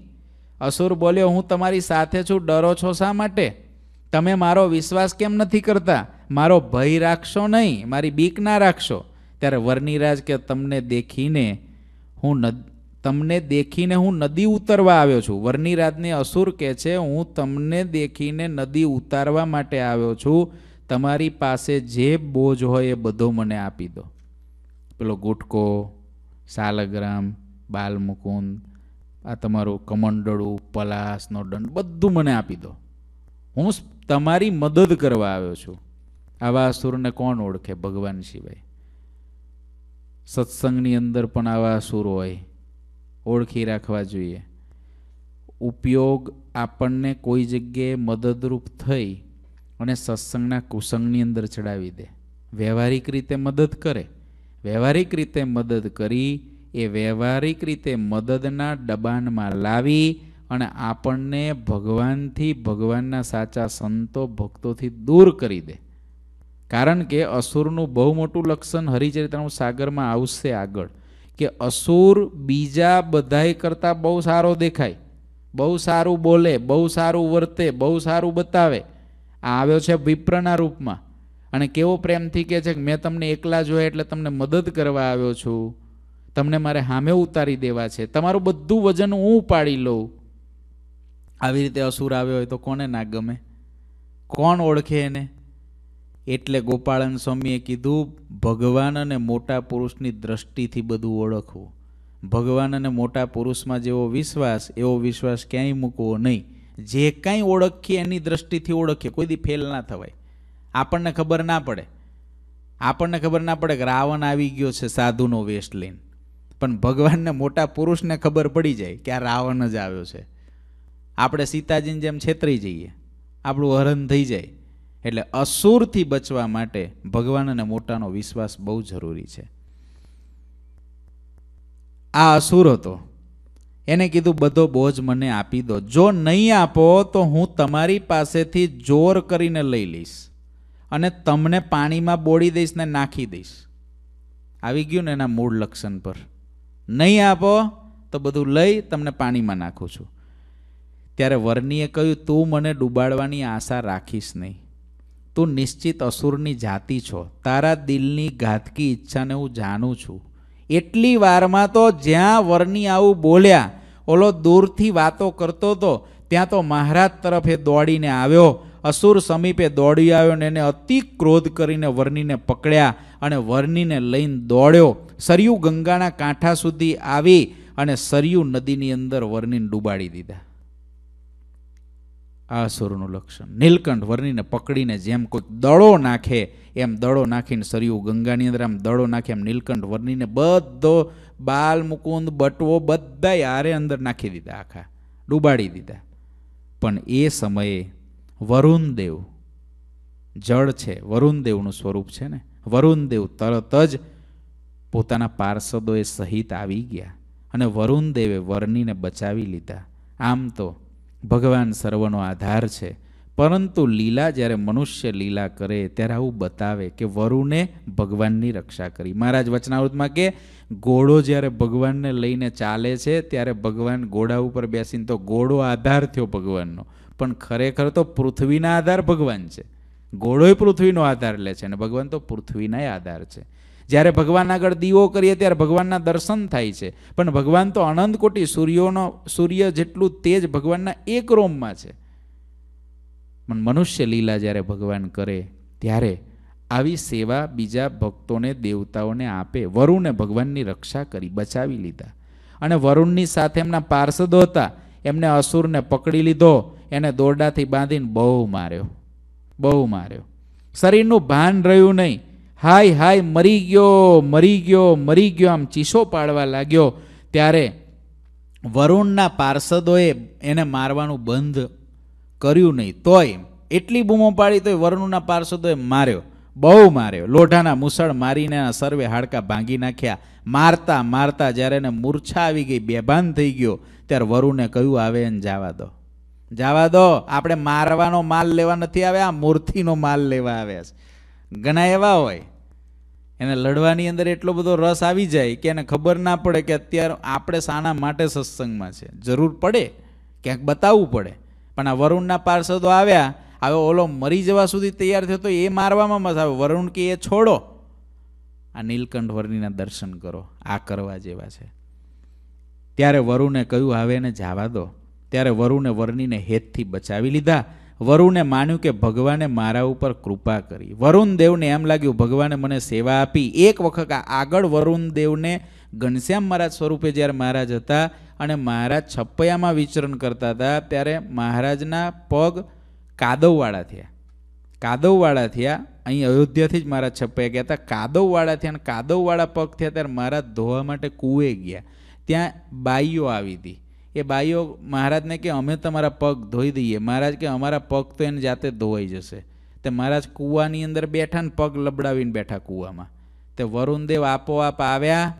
અસુર બોલ્યો, હું તમારી સાથે છું, ડરો છો શા માટે? તમે મારો વિશ્વાસ કેમ નથી કરતા? મારો ભય રાખશો નહીં, મારી બીક ના રાખશો. ત્યારે વર્ણિરાજ કે, તમને દેખીને હું તમને દેખીને હું નદી ઉતરવા આવ્યો છું. વર્ણિરાજને અસુર કહે છે, હું તમને દેખીને નદી ઉતારવા માટે આવ્યો છું. તમારી પાસે જે બોજ હોય એ બધો મને આપી દો. પેલો ગુટકો, સાલગ્રામ, બાલમુકુંદ, આ તમારું કમંડળું, પલાસનો દંડ બધું મને આપી દો. હું તમારી મદદ કરવા આવ્યો છું. આવા અસુરને કોણ ઓળખે? ભગવાન સિવાય. સત્સંગની અંદર પણ આવા અસુર હોય. ઓળખી રાખવા જોઈએ. ઉપયોગ આપણને કોઈ જગ્યાએ મદદરૂપ થઈ અને સત્સંગના કુસંગની અંદર ચડાવી દે. વ્યવહારિક રીતે મદદ કરે. વ્યવહારિક રીતે મદદ કરી એ વ્યવહારિક રીતે મદદના દબાણમાં લાવી અને આપણને ભગવાનથી ભગવાનના સાચા સંતો ભક્તોથી દૂર કરી દે. કારણ કે અસુરનું બહુ મોટું લક્ષણ હરિચરિત્રનું સાગરમાં આવશે આગળ. કે અસુર બીજા બધાય કરતાં બહુ સારો દેખાય. બહુ સારું બોલે, બહુ સારું વર્તે, બહુ સારું બતાવે. આ આવ્યો છે વિપ્રના રૂપમાં. અને કેવો પ્રેમથી કહે છે કે મેં તમને એકલા જોયા એટલે તમને મદદ કરવા આવ્યો છું. તમને મારે સામે ઉતારી દેવા છે. તમારું બધું વજન હું ઉપાડી લઉં. આવી રીતે અસુર આવ્યો હોય તો કોને ના ગમે? કોણ ઓળખે એને? એટલે ગોપાળન સ્વામીએ કીધું, ભગવાન અને મોટા પુરુષની દ્રષ્ટિથી બધું ઓળખવું. ભગવાન અને મોટા પુરુષમાં જેવો વિશ્વાસ, એવો વિશ્વાસ ક્યાંય મૂકવો નહીં. જે કાંઈ ઓળખીએ એની દ્રષ્ટિથી ઓળખીએ. કોઈ દી ફેલ ના થવાય. આપણને ખબર ના પડે. આપણને ખબર ના પડે કે રાવણ આવી ગયો છે સાધુનો વેશ લઈને. પણ ભગવાનને મોટા પુરુષને ખબર પડી જાય કે આ રાવણ જ આવ્યો છે. આપણે સીતાજીને જેમ છેતરી જઈએ. આપણું હરણ થઈ જાય. એટલે અસુરથી બચવા માટે ભગવાન અને મોટાનો વિશ્વાસ બહુ જરૂરી છે. આ અસુર હતો. એને કીધું, બધો બોજ મને આપી દો. જો નહીં આપો, તો હું તમારી પાસેથી જોર કરીને લઈ લઈશ અને તમને પાણીમાં બોળી દઈશ ને નાખી દઈશ. આવી ગયું ને એના મૂળ લક્ષણ પર. નહીં આપો, તો બધું લઈ તમને પાણીમાં નાખું છું. ત્યારે વર્ણીએ કહ્યું, તું મને ડૂબાડવાની આશા રાખીશ નહીં. તું નિશ્ચિત અસુરની જાતિ છો. તારા દિલની ઘાતકી ઈચ્છાને હું જાણું છું. એટલી વારમાં તો જ્યાં વરની આવું બોલ્યા, ઓલો દૂરથી વાતો કરતો હતો ત્યાં તો મહારાજ તરફ એ દોડીને આવ્યો. અસુર સમીપે દોડી આવ્યો ને એને અતિ ક્રોધ કરીને વર્ણીને પકડ્યા અને વર્ણીને લઈને દોડ્યો. સરયુ ગંગાના કાંઠા સુધી આવી અને સરયુ નદીની અંદર વર્ણીને ડૂબાડી દીધા. આ સુરનું લક્ષણ. નીલકંઠ વર્ણીને પકડીને જેમ કોઈ દડો નાખે, એમ દળો નાખીને સરયુ ગંગાની અંદર આમ દડો નાખે, એમ નીલકંઠ વર્ણીને બધો બાલ, મુકુંદ, બટવો બધા આરે અંદર નાખી દીધા આખા, ડૂબાડી દીધા. પણ એ સમયે વરુણદેવ જળ છે, વરુણદેવનું સ્વરૂપ છે ને, વરુણદેવ તરત જ પોતાના પાર્ષદોએ સહિત આવી ગયા અને વરુણદેવે વર્ણીને બચાવી લીધા. આમ તો ભગવાન સર્વનો આધાર છે. પરંતુ લીલા જ્યારે મનુષ્ય લીલા કરે ત્યારે આવું બતાવે કે વરુને ભગવાનની રક્ષા કરી. મહારાજ વચનાવૃતમાં કે ઘોડો જ્યારે ભગવાનને લઈને ચાલે છે ત્યારે ભગવાન ઘોડા ઉપર બેસીને તો ઘોડો આધાર થયો ભગવાનનો. પણ ખરેખર તો પૃથ્વીના આધાર ભગવાન છે. ઘોડોય પૃથ્વીનો આધાર લે છે અને ભગવાન તો પૃથ્વીના આધાર છે. જ્યારે ભગવાન આગળ દીવો કરીએ ત્યારે ભગવાનના દર્શન થાય છે. પણ ભગવાન તો અનંત કોટી સૂર્યોનો, સૂર્ય જેટલું તેજ ભગવાનના એક રોમમાં છે. પણ મનુષ્ય લીલા જ્યારે ભગવાન કરે, ત્યારે આવી સેવા બીજા ભક્તોને, દેવતાઓને આપે. વરુણે ભગવાનની રક્ષા કરી, બચાવી લીધા. અને વરુણની સાથે એમના પાર્ષદો હતા. એમને અસુરને પકડી લીધો. એને દોરડાથી બાંધીને બહુ માર્યો. બહુ માર્યો. શરીરનું ભાન રહ્યું નહીં. હાય હાય મરી ગયો મરી ગયો મરી ગયો આમ ચીસો પાડવા લાગ્યો. ત્યારે વરુણના પાર્ષદોએ એને મારવાનું બંધ કર્યું નહીં. તોય એટલી બૂમો પાડી તોય વરુણના પાર્ષદોએ માર્યો. બહુ માર્યો. લોઢાના મુસળ મારીને સર્વે હાડકા ભાંગી નાખ્યા. મારતા મારતા જ્યારે એને મૂર્છા આવી ગઈ, બેભાન થઈ ગયો, ત્યારે વરુણે કહ્યું, આવે એને જવા દો. જવા દો. આપણે મારવાનો માલ લેવા નથી આવ્યા મૂર્તિનો માલ લેવા આવ્યા છે. ઘણા એવા હોય. એને લડવાની અંદર એટલો બધો રસ આવી જાય કે એને ખબર ના પડે કે અત્યારે આપણે શાના માટે સત્સંગમાં છે. જરૂર પડે, ક્યાંક બતાવવું પડે. પણ આ વરુણના પાર્ષદો આવ્યા, હવે ઓલો મરી જવા સુધી તૈયાર થયો તો એ મારવામાં મત આવે. વરુણ કે એ છોડો. આ નીલકંઠ વર્ણીના દર્શન કરો, આ કરવા જેવા છે. ત્યારે વરુણે કહ્યું, હવે એને જવા દો. ત્યારે વરુણે વર્ણીને હેતથી બચાવી લીધા. વરુણે માન્યું કે ભગવાને મારા ઉપર કૃપા કરી. વરુણ દેવને એમ લાગ્યું, ભગવાને મને સેવા આપી. એક વખત આગળ વરુણ દેવને ઘનશ્યામ મહારાજ સ્વરૂપે જ્યારે મહારાજ હતા અને મહારાજ છપ્પૈયામાં વિચરણ કરતા હતા, ત્યારે મહારાજના પગ કાદવવાળા થયા. કાદવવાળા થયા. અહીં અયોધ્યાથી જ મહારાજ છપ્પૈયા ગયા હતા. કાદવવાળા થયા અને કાદવવાળા પગ થયા, ત્યારે મહારાજ ધોવા માટે કૂવે ગયા. ત્યાં બાઈઓ આવી હતી. એ બાઈઓ મહારાજને કે અમે તમારા પગ ધોઈ દઈએ. મહારાજ કે અમારા પગ તો એને જાતે ધોવાઈ જશે. તે મહારાજ કૂવાની અંદર બેઠા ને પગ લબડાવીને બેઠા કૂવામાં. તે વરુણદેવ આપોઆપ આવ્યા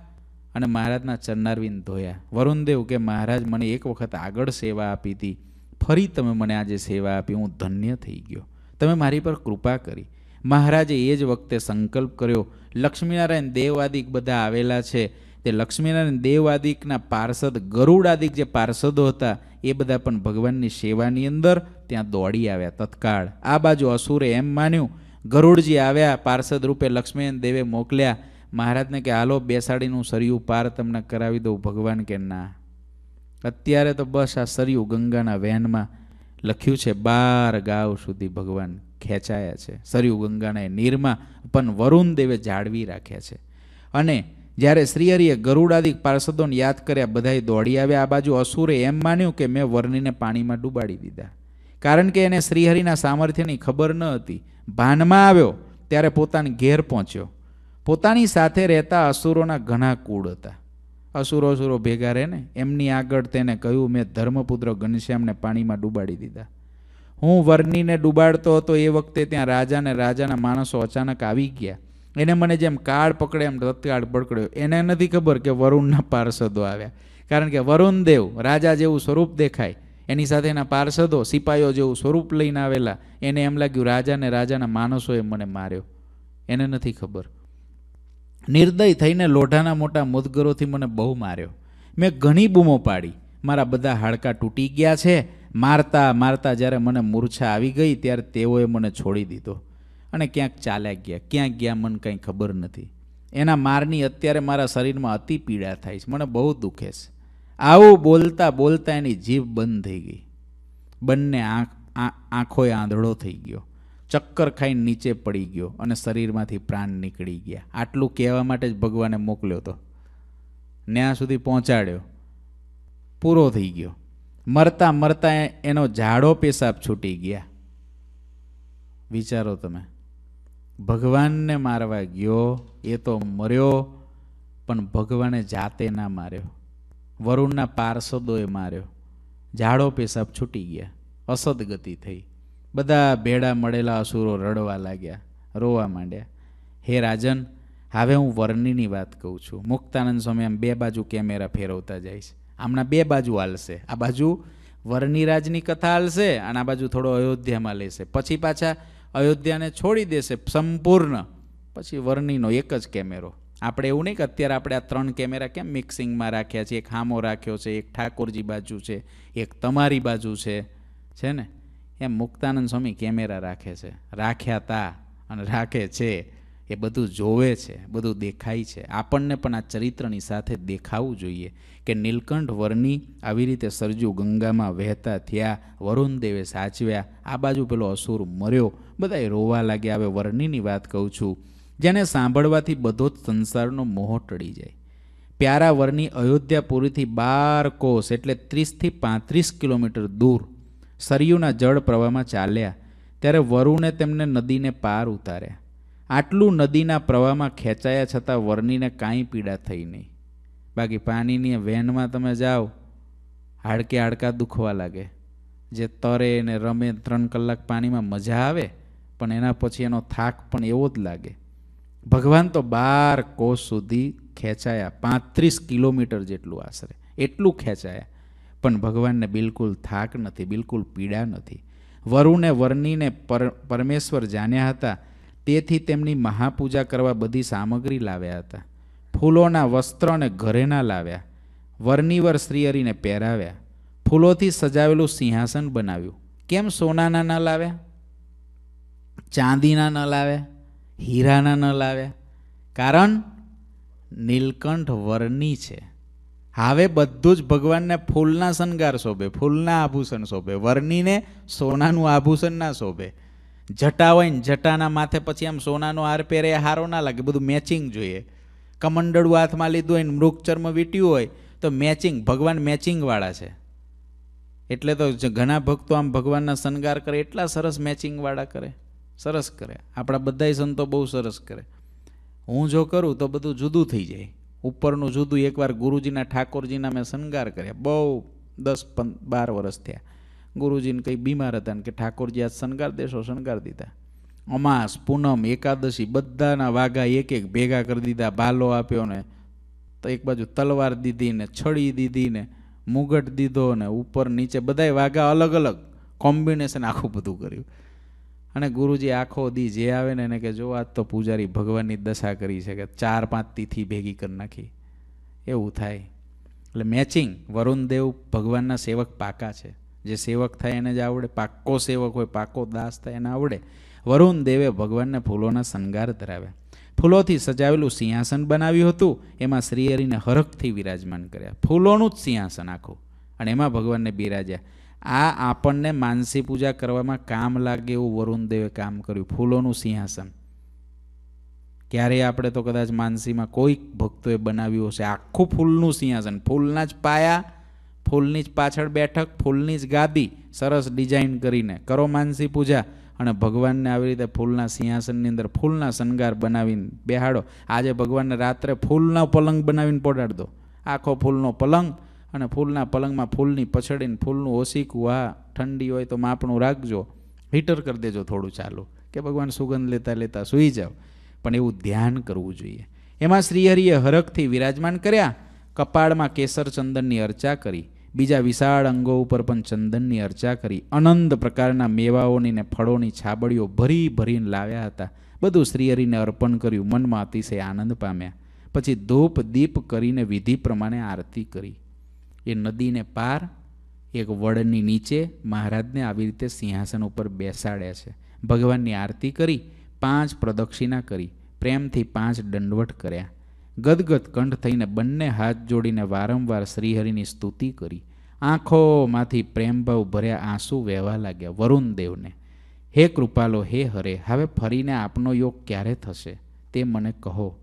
અને મહારાજના ચરનારવીને ધોયા. વરુણદેવ કે, મહારાજ, મને એક વખત આગળ સેવા આપી હતી. ફરી તમે મને આજે સેવા આપી. હું ધન્ય થઈ ગયો. તમે મારી પર કૃપા કરી. મહારાજે એ જ વખતે સંકલ્પ કર્યો. લક્ષ્મીનારાયણ દેવવાદિક બધા આવેલા છે. તે લક્ષ્મીનારાયણ દેવાદિકના પાર્ષદ, ગરુડાદિક જે પાર્ષદો હતા, એ બધા પણ ભગવાનની સેવાની અંદર ત્યાં દોડી આવ્યા તત્કાળ. આ બાજુ અસુરે એમ માન્યું, ગરુડજી આવ્યા, પાર્ષદ રૂપે લક્ષ્મીનારાયણ દેવે મોકલ્યા. મહારાજને કે, હાલો, બેસાડીનું સરયું પાર તમને કરાવી દઉં, ભગવાન કે ના. અત્યારે તો બસ આ સરયું ગંગાના વેનમાં લખ્યું છે, બાર ગાવ સુધી ભગવાન ખેંચાયા છે. સરયું ગંગાના નીરમાં પણ વરુણ દેવે જાળવી રાખ્યા છે. અને જ્યારે શ્રીહરિએ ગરુડાદિક પાર્ષદોને યાદ કર્યા બધાય દોડી આવ્યા આ બાજુ. અસુરે એમ માન્યું કે મેં વર્ણિને પાણીમાં ડૂબાડી દીધા. કારણ કે એને શ્રીહરિના સામર્થ્યની ખબર ન હતી. ભાનમાં આવ્યો, ત્યારે પોતાને ઘેર પહોંચ્યો. પોતાની સાથે રહેતા અસુરોના ઘણા કુળ હતા. અસુરો અસુરો ભેગા રહે ને એમની આગળ તેને કહ્યું, મેં ધર્મપુત્ર ઘનશ્યામને પાણીમાં ડૂબાડી દીધા. હું વર્ણિને ડૂબાડતો હતો એ વખતે ત્યાં રાજા ને રાજાના માણસો અચાનક આવી ગયા. એને મને જેમ કાળ પકડે એમ તત્કાળ પકડ્યો એને નથી ખબર કે વરુણના પાર્ષદો આવ્યા. કારણ કે વરુણ દેવ રાજા જેવું સ્વરૂપ દેખાય. એની સાથે એના પાર્ષદો સિપાહીઓ જેવું સ્વરૂપ લઈને આવેલા. એને એમ લાગ્યું, રાજાને રાજાના માણસોએ મને માર્યો. એને નથી ખબર. નિર્દય થઈને લોઢાના મોટા મુદગરોથી મને બહુ માર્યો. મેં ઘણી બૂમો પાડી. મારા બધા હાડકાં તૂટી ગયા છે. મારતા મારતા જ્યારે મને મૂર્છા આવી ગઈ, ત્યારે તેઓએ મને છોડી દીધો. અને ક્યાંક ચાલ્યા ગયા. ક્યાંક ગયા મને કંઈ ખબર નથી. એના મારની અત્યારે મારા શરીરમાં અતિ પીડા થાય છે. મને બહુ દુખે છે. આવું બોલતા બોલતા એની જીભ બંધ થઈ ગઈ. બંને આંખ આંખોએ આંધળો થઈ ગયો. ચક્કર ખાઈને નીચે પડી ગયો અને શરીરમાંથી પ્રાણ નીકળી ગયા. આટલું કહેવા માટે જ ભગવાને મોકલ્યો હતો ન્યા સુધી પહોંચાડ્યો. પૂરો થઈ ગયો. મરતા મરતા એનો ઝાડો પેશાબ છૂટી ગયા. વિચારો તમે. ભગવાનને મારવા ગયો, એ તો મર્યો, પણ ભગવાને જાતે ના માર્યો. વરુણના પાર્ષદોએ માર્યો. ઝાડો પેશાબ છૂટી ગયા. અસદગતિ થઈ. બધા ભેડા મળેલા અસુરો રડવા લાગ્યા, રોવા માંડ્યા. હે રાજન, હવે હું વર્ણિની વાત કહું છું. મુક્તાનંદ સ્વામી આમ બે બાજુ કેમેરા ફેરવતા છે. આમના બે બાજુ હાલશે. આ બાજુ વર્ણિરાજની કથા હાલશે અને આ બાજુ થોડો અયોધ્યામાં લેશે. પછી પાછા અયોધ્યાને છોડી દેશે સંપૂર્ણ. પછી વર્ણિનો એક જ કેમેરો. આપણે એવું નહીં કે અત્યારે આપણે આ ત્રણ કેમેરા કેમ મિક્સિંગમાં રાખ્યા છે? એક હામો રાખ્યો છે, એક ઠાકોરજી બાજુ છે, એક તમારી બાજુ છે. છે ને? એમ મુક્તાનંદ સ્વામી કેમેરા રાખે છે. રાખ્યા તા અને રાખે છે. એ બધું જોવે છે, બધું દેખાય છે. આપણને પણ આ ચરિત્રની સાથે દેખાવું જોઈએ કે નીલકંઠ વરની આવી રીતે સરજુ ગંગામાં વહેતા થયા, વરુણ દેવે સાચવ્યા, આ બાજુ પેલો અસુર મર્યો બધાય રોવા લાગ્યા. હવે વર્ણિની વાત કહું છું, જેને સાંભળવાથી બધો જ સંસારનો મોહ ટળી જાય. પ્યારા વરની અયોધ્યાપુરીથી બાર કોષ એટલે ત્રીસથી પાંત્રીસ કિલોમીટર દૂર સરયુના જળ પ્રવાહમાં ચાલ્યા. ત્યારે વરુણે તેમને નદીને પાર ઉતાર્યા. આટલું નદીના પ્રવાહમાં ખેંચાયા છતાં વરણીને કાંઈ પીડા થઈ નહીં. બાકી પાણીની વેનમાં તમે જાઓ, હાડકે હાડકા દુખવા લાગે. જે તરે ને રમે ત્રણ કલાક પાણીમાં મજા આવે, પણ એના પછી એનો થાક પણ એવો જ લાગે. ભગવાન તો બાર કોષ સુધી ખેંચાયા, પાંત્રીસ કિલોમીટર જેટલું આશરે, એટલું ખેંચાયા. પણ ભગવાનને બિલકુલ થાક નથી, બિલકુલ પીડા નથી. વરુને વરણીને પર, પરમેશ્વર જાણ્યા હતા તેથી તેમની મહાપૂજા કરવા બધી સામગ્રી લાવ્યા હતા. ફૂલોના વસ્ત્રને ઘરેના લાવ્યા. વર્નિવર શ્રીહરિને પહેરાવ્યા. ફૂલોથી સજાવેલું સિંહાસન બનાવ્યું. કેમ સોનાના ન લાવ્યા? ચાંદીના ન લાવ્યા? હીરાના ન લાવ્યા? કારણ નીલકંઠ વરની છે. હવે બધું જ ભગવાનને ફૂલના શણગાર શોભે, ફૂલના આભૂષણ શોભે વર્ણીને સોનાનું આભૂષણ ના શોભે. જટા હોય ને જટાના માથે પછી આમ સોનાનો હાર પહેરે, હારો ના લાગે, બધું મેચિંગ જોઈએ. કમંડળું હાથમાં લીધું હોય ને મૃગચર્મ વીટ્યું હોય, તો મેચિંગ ભગવાન મેચિંગવાળા છે. એટલે તો ઘણા ભક્તો આમ ભગવાનના શણગાર કરે, એટલા સરસ મેચિંગવાળા કરે. સરસ કરે. આપણા બધાય સંતો બહુ સરસ કરે. હું જો કરું તો બધું જુદું થઈ જાય. ઉપરનું જુદું એકવાર ગુરુજીના ઠાકોરજીના મેં શણગાર કર્યા. બહુ દસ પંદ બાર વર્ષ થયા. ગુરુજીને કંઈ બીમાર હતા ને કે ઠાકોરજી આ શણગાર દેશો, શણગાર દીધા. અમાસ, પૂનમ, એકાદશી, બધાના વાઘા એક એક ભેગા કરી દીધા, ભાલો આપ્યો ને, તો એક બાજુ તલવાર દીધી ને છડી દીધી ને, મુગટ દીધો ને, ઉપર નીચે બધાય વાઘા અલગ અલગ કોમ્બિનેશન આખું બધું કર્યું. અને ગુરુજી આખો દી જે આવે ને એને કે જો, આજ તો પૂજારી ભગવાનની દશા કરી છે કે ચાર પાંચ તિથિ ભેગી કરી નાખી. એવું થાય. એટલે મેચિંગ વરુણદેવ ભગવાનના સેવક પાકા છે. જે સેવક થાય એને જ આવડે, પાક્કો સેવક હોય, પાક્કો દાસ થાય એને આવડે. વરુણ દેવે ભગવાનને ફૂલોના શણગાર ધરાવ્યા. ફૂલોથી સજાવેલું સિંહાસન બનાવ્યું હતું, એમાં શ્રીહરિને હરખથી વિરાજમાન કર્યા. ફૂલોનું જ સિંહાસન આખું. અને એમાં ભગવાનને બિરાજ્યા. આ આપણને માનસી પૂજા કરવામાં કામ લાગે એવું વરુણ દેવે કામ કર્યું, ફૂલોનું સિંહાસન. ક્યારેય આપણે તો કદાચ માનસીમાં કોઈક ભક્તોએ બનાવ્યું હશે, આખું ફૂલનું સિંહાસન, ફૂલના જ પાયા ફૂલની જ પાછળ બેઠક, ફૂલની જ ગાદી, સરસ ડિઝાઇન કરીને. કરો માનસી પૂજા. અને ભગવાનને આવી રીતે ફૂલના સિંહાસનની અંદર ફૂલના શણગાર બનાવીને બેહાડો. આજે ભગવાનને રાત્રે ફૂલનો પલંગ બનાવીને પોડાડ દો. આખો ફૂલનો પલંગ અને ફૂલના પલંગમાં ફૂલની પછડીને ફૂલનું ઓસીકું હા ઠંડી હોય તો માપણું રાખજો. હીટર કરી દેજો થોડું ચાલુ, કે ભગવાન સુગંધ લેતા લેતા સૂઈ જાઓ. પણ એવું ધ્યાન કરવું જોઈએ. એમાં શ્રીહરિએ હરખથી વિરાજમાન કર્યા. કપાળમાં કેસર ચંદનની અર્ચા કરી. બીજા વિશાળ અંગો ઉપર પણ ચંદનની અર્ચા કરી. અનંત પ્રકારના મેવાઓની ને ફળોની છાબડીઓ ભરી ભરીને લાવ્યા હતા. બધું શ્રીહરિને અર્પણ કર્યું. મનમાં અતિશય આનંદ પામ્યા. પછી ધૂપ, દીપ કરીને વિધિ પ્રમાણે આરતી કરી. એ નદીને પાર, એક વડની નીચે મહારાજને આવી રીતે સિંહાસન ઉપર બેસાડ્યા છે. ભગવાનની આરતી કરી, પાંચ પ્રદક્ષિણા કરી. પ્રેમથી પાંચ દંડવટ કર્યા. ગદગદ કંઠ થઈને બંને હાથ જોડીને વારંવાર શ્રીહરિની સ્તુતિ કરી. આંખોમાંથી પ્રેમભાવ ભર્યા આંસુ વહેવા લાગ્યા વરુણ દેવને. હે કૃપાલો, હે હરે, હવે ફરીને આપનો યોગ ક્યારે થશે તે મને કહો.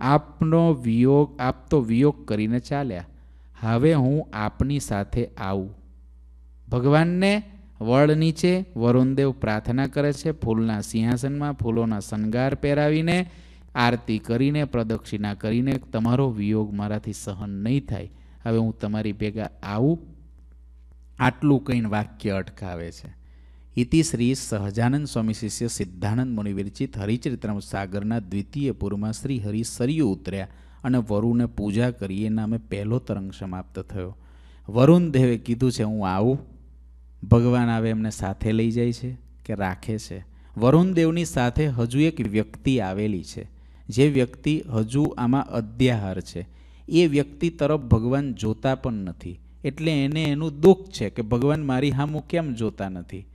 આપનો વિયોગ, આપ તો વિયોગ કરીને ચાલ્યા. હવે હું આપની સાથે આવું. ભગવાનને વડ નીચે વરુણદેવ પ્રાર્થના કરે છે. ફૂલના સિંહાસનમાં ફૂલોના શણગાર પહેરાવીને આરતી કરીને, પ્રદક્ષિણા કરીને તમારો વિયોગ મારાથી સહન નહીં થાય. હવે હું તમારી ભેગા આવું. આટલું કહીને વાક્ય અટકાવે છે. ઇતિ શ્રી સહજાનંદ સ્વામી શિષ્ય સિદ્ધાનંદ મુનિ વિરચિત હરિચરિત્રમ સાગરના દ્વિતીય પૂરમાં શ્રી હરિ સરયુ ઉતર્યા અને વરુને પૂજા કરી. એ નામે પહેલો તરંગ સમાપ્ત થયો. વરુણ દેવે કીધું છે, હું આવું. ભગવાન આવે એમને સાથે લઈ જાય છે કે રાખે છે. વરુણ દેવની સાથે હજુ એક વ્યક્તિ આવેલી છે. જે વ્યક્તિ હજુ આમાં અધ્યાહાર છે. એ વ્યક્તિ તરફ ભગવાન જોતા પણ નથી. એટલે એને એનું દુઃખ છે કે ભગવાન મારી હામું કેમ જોતા નથી?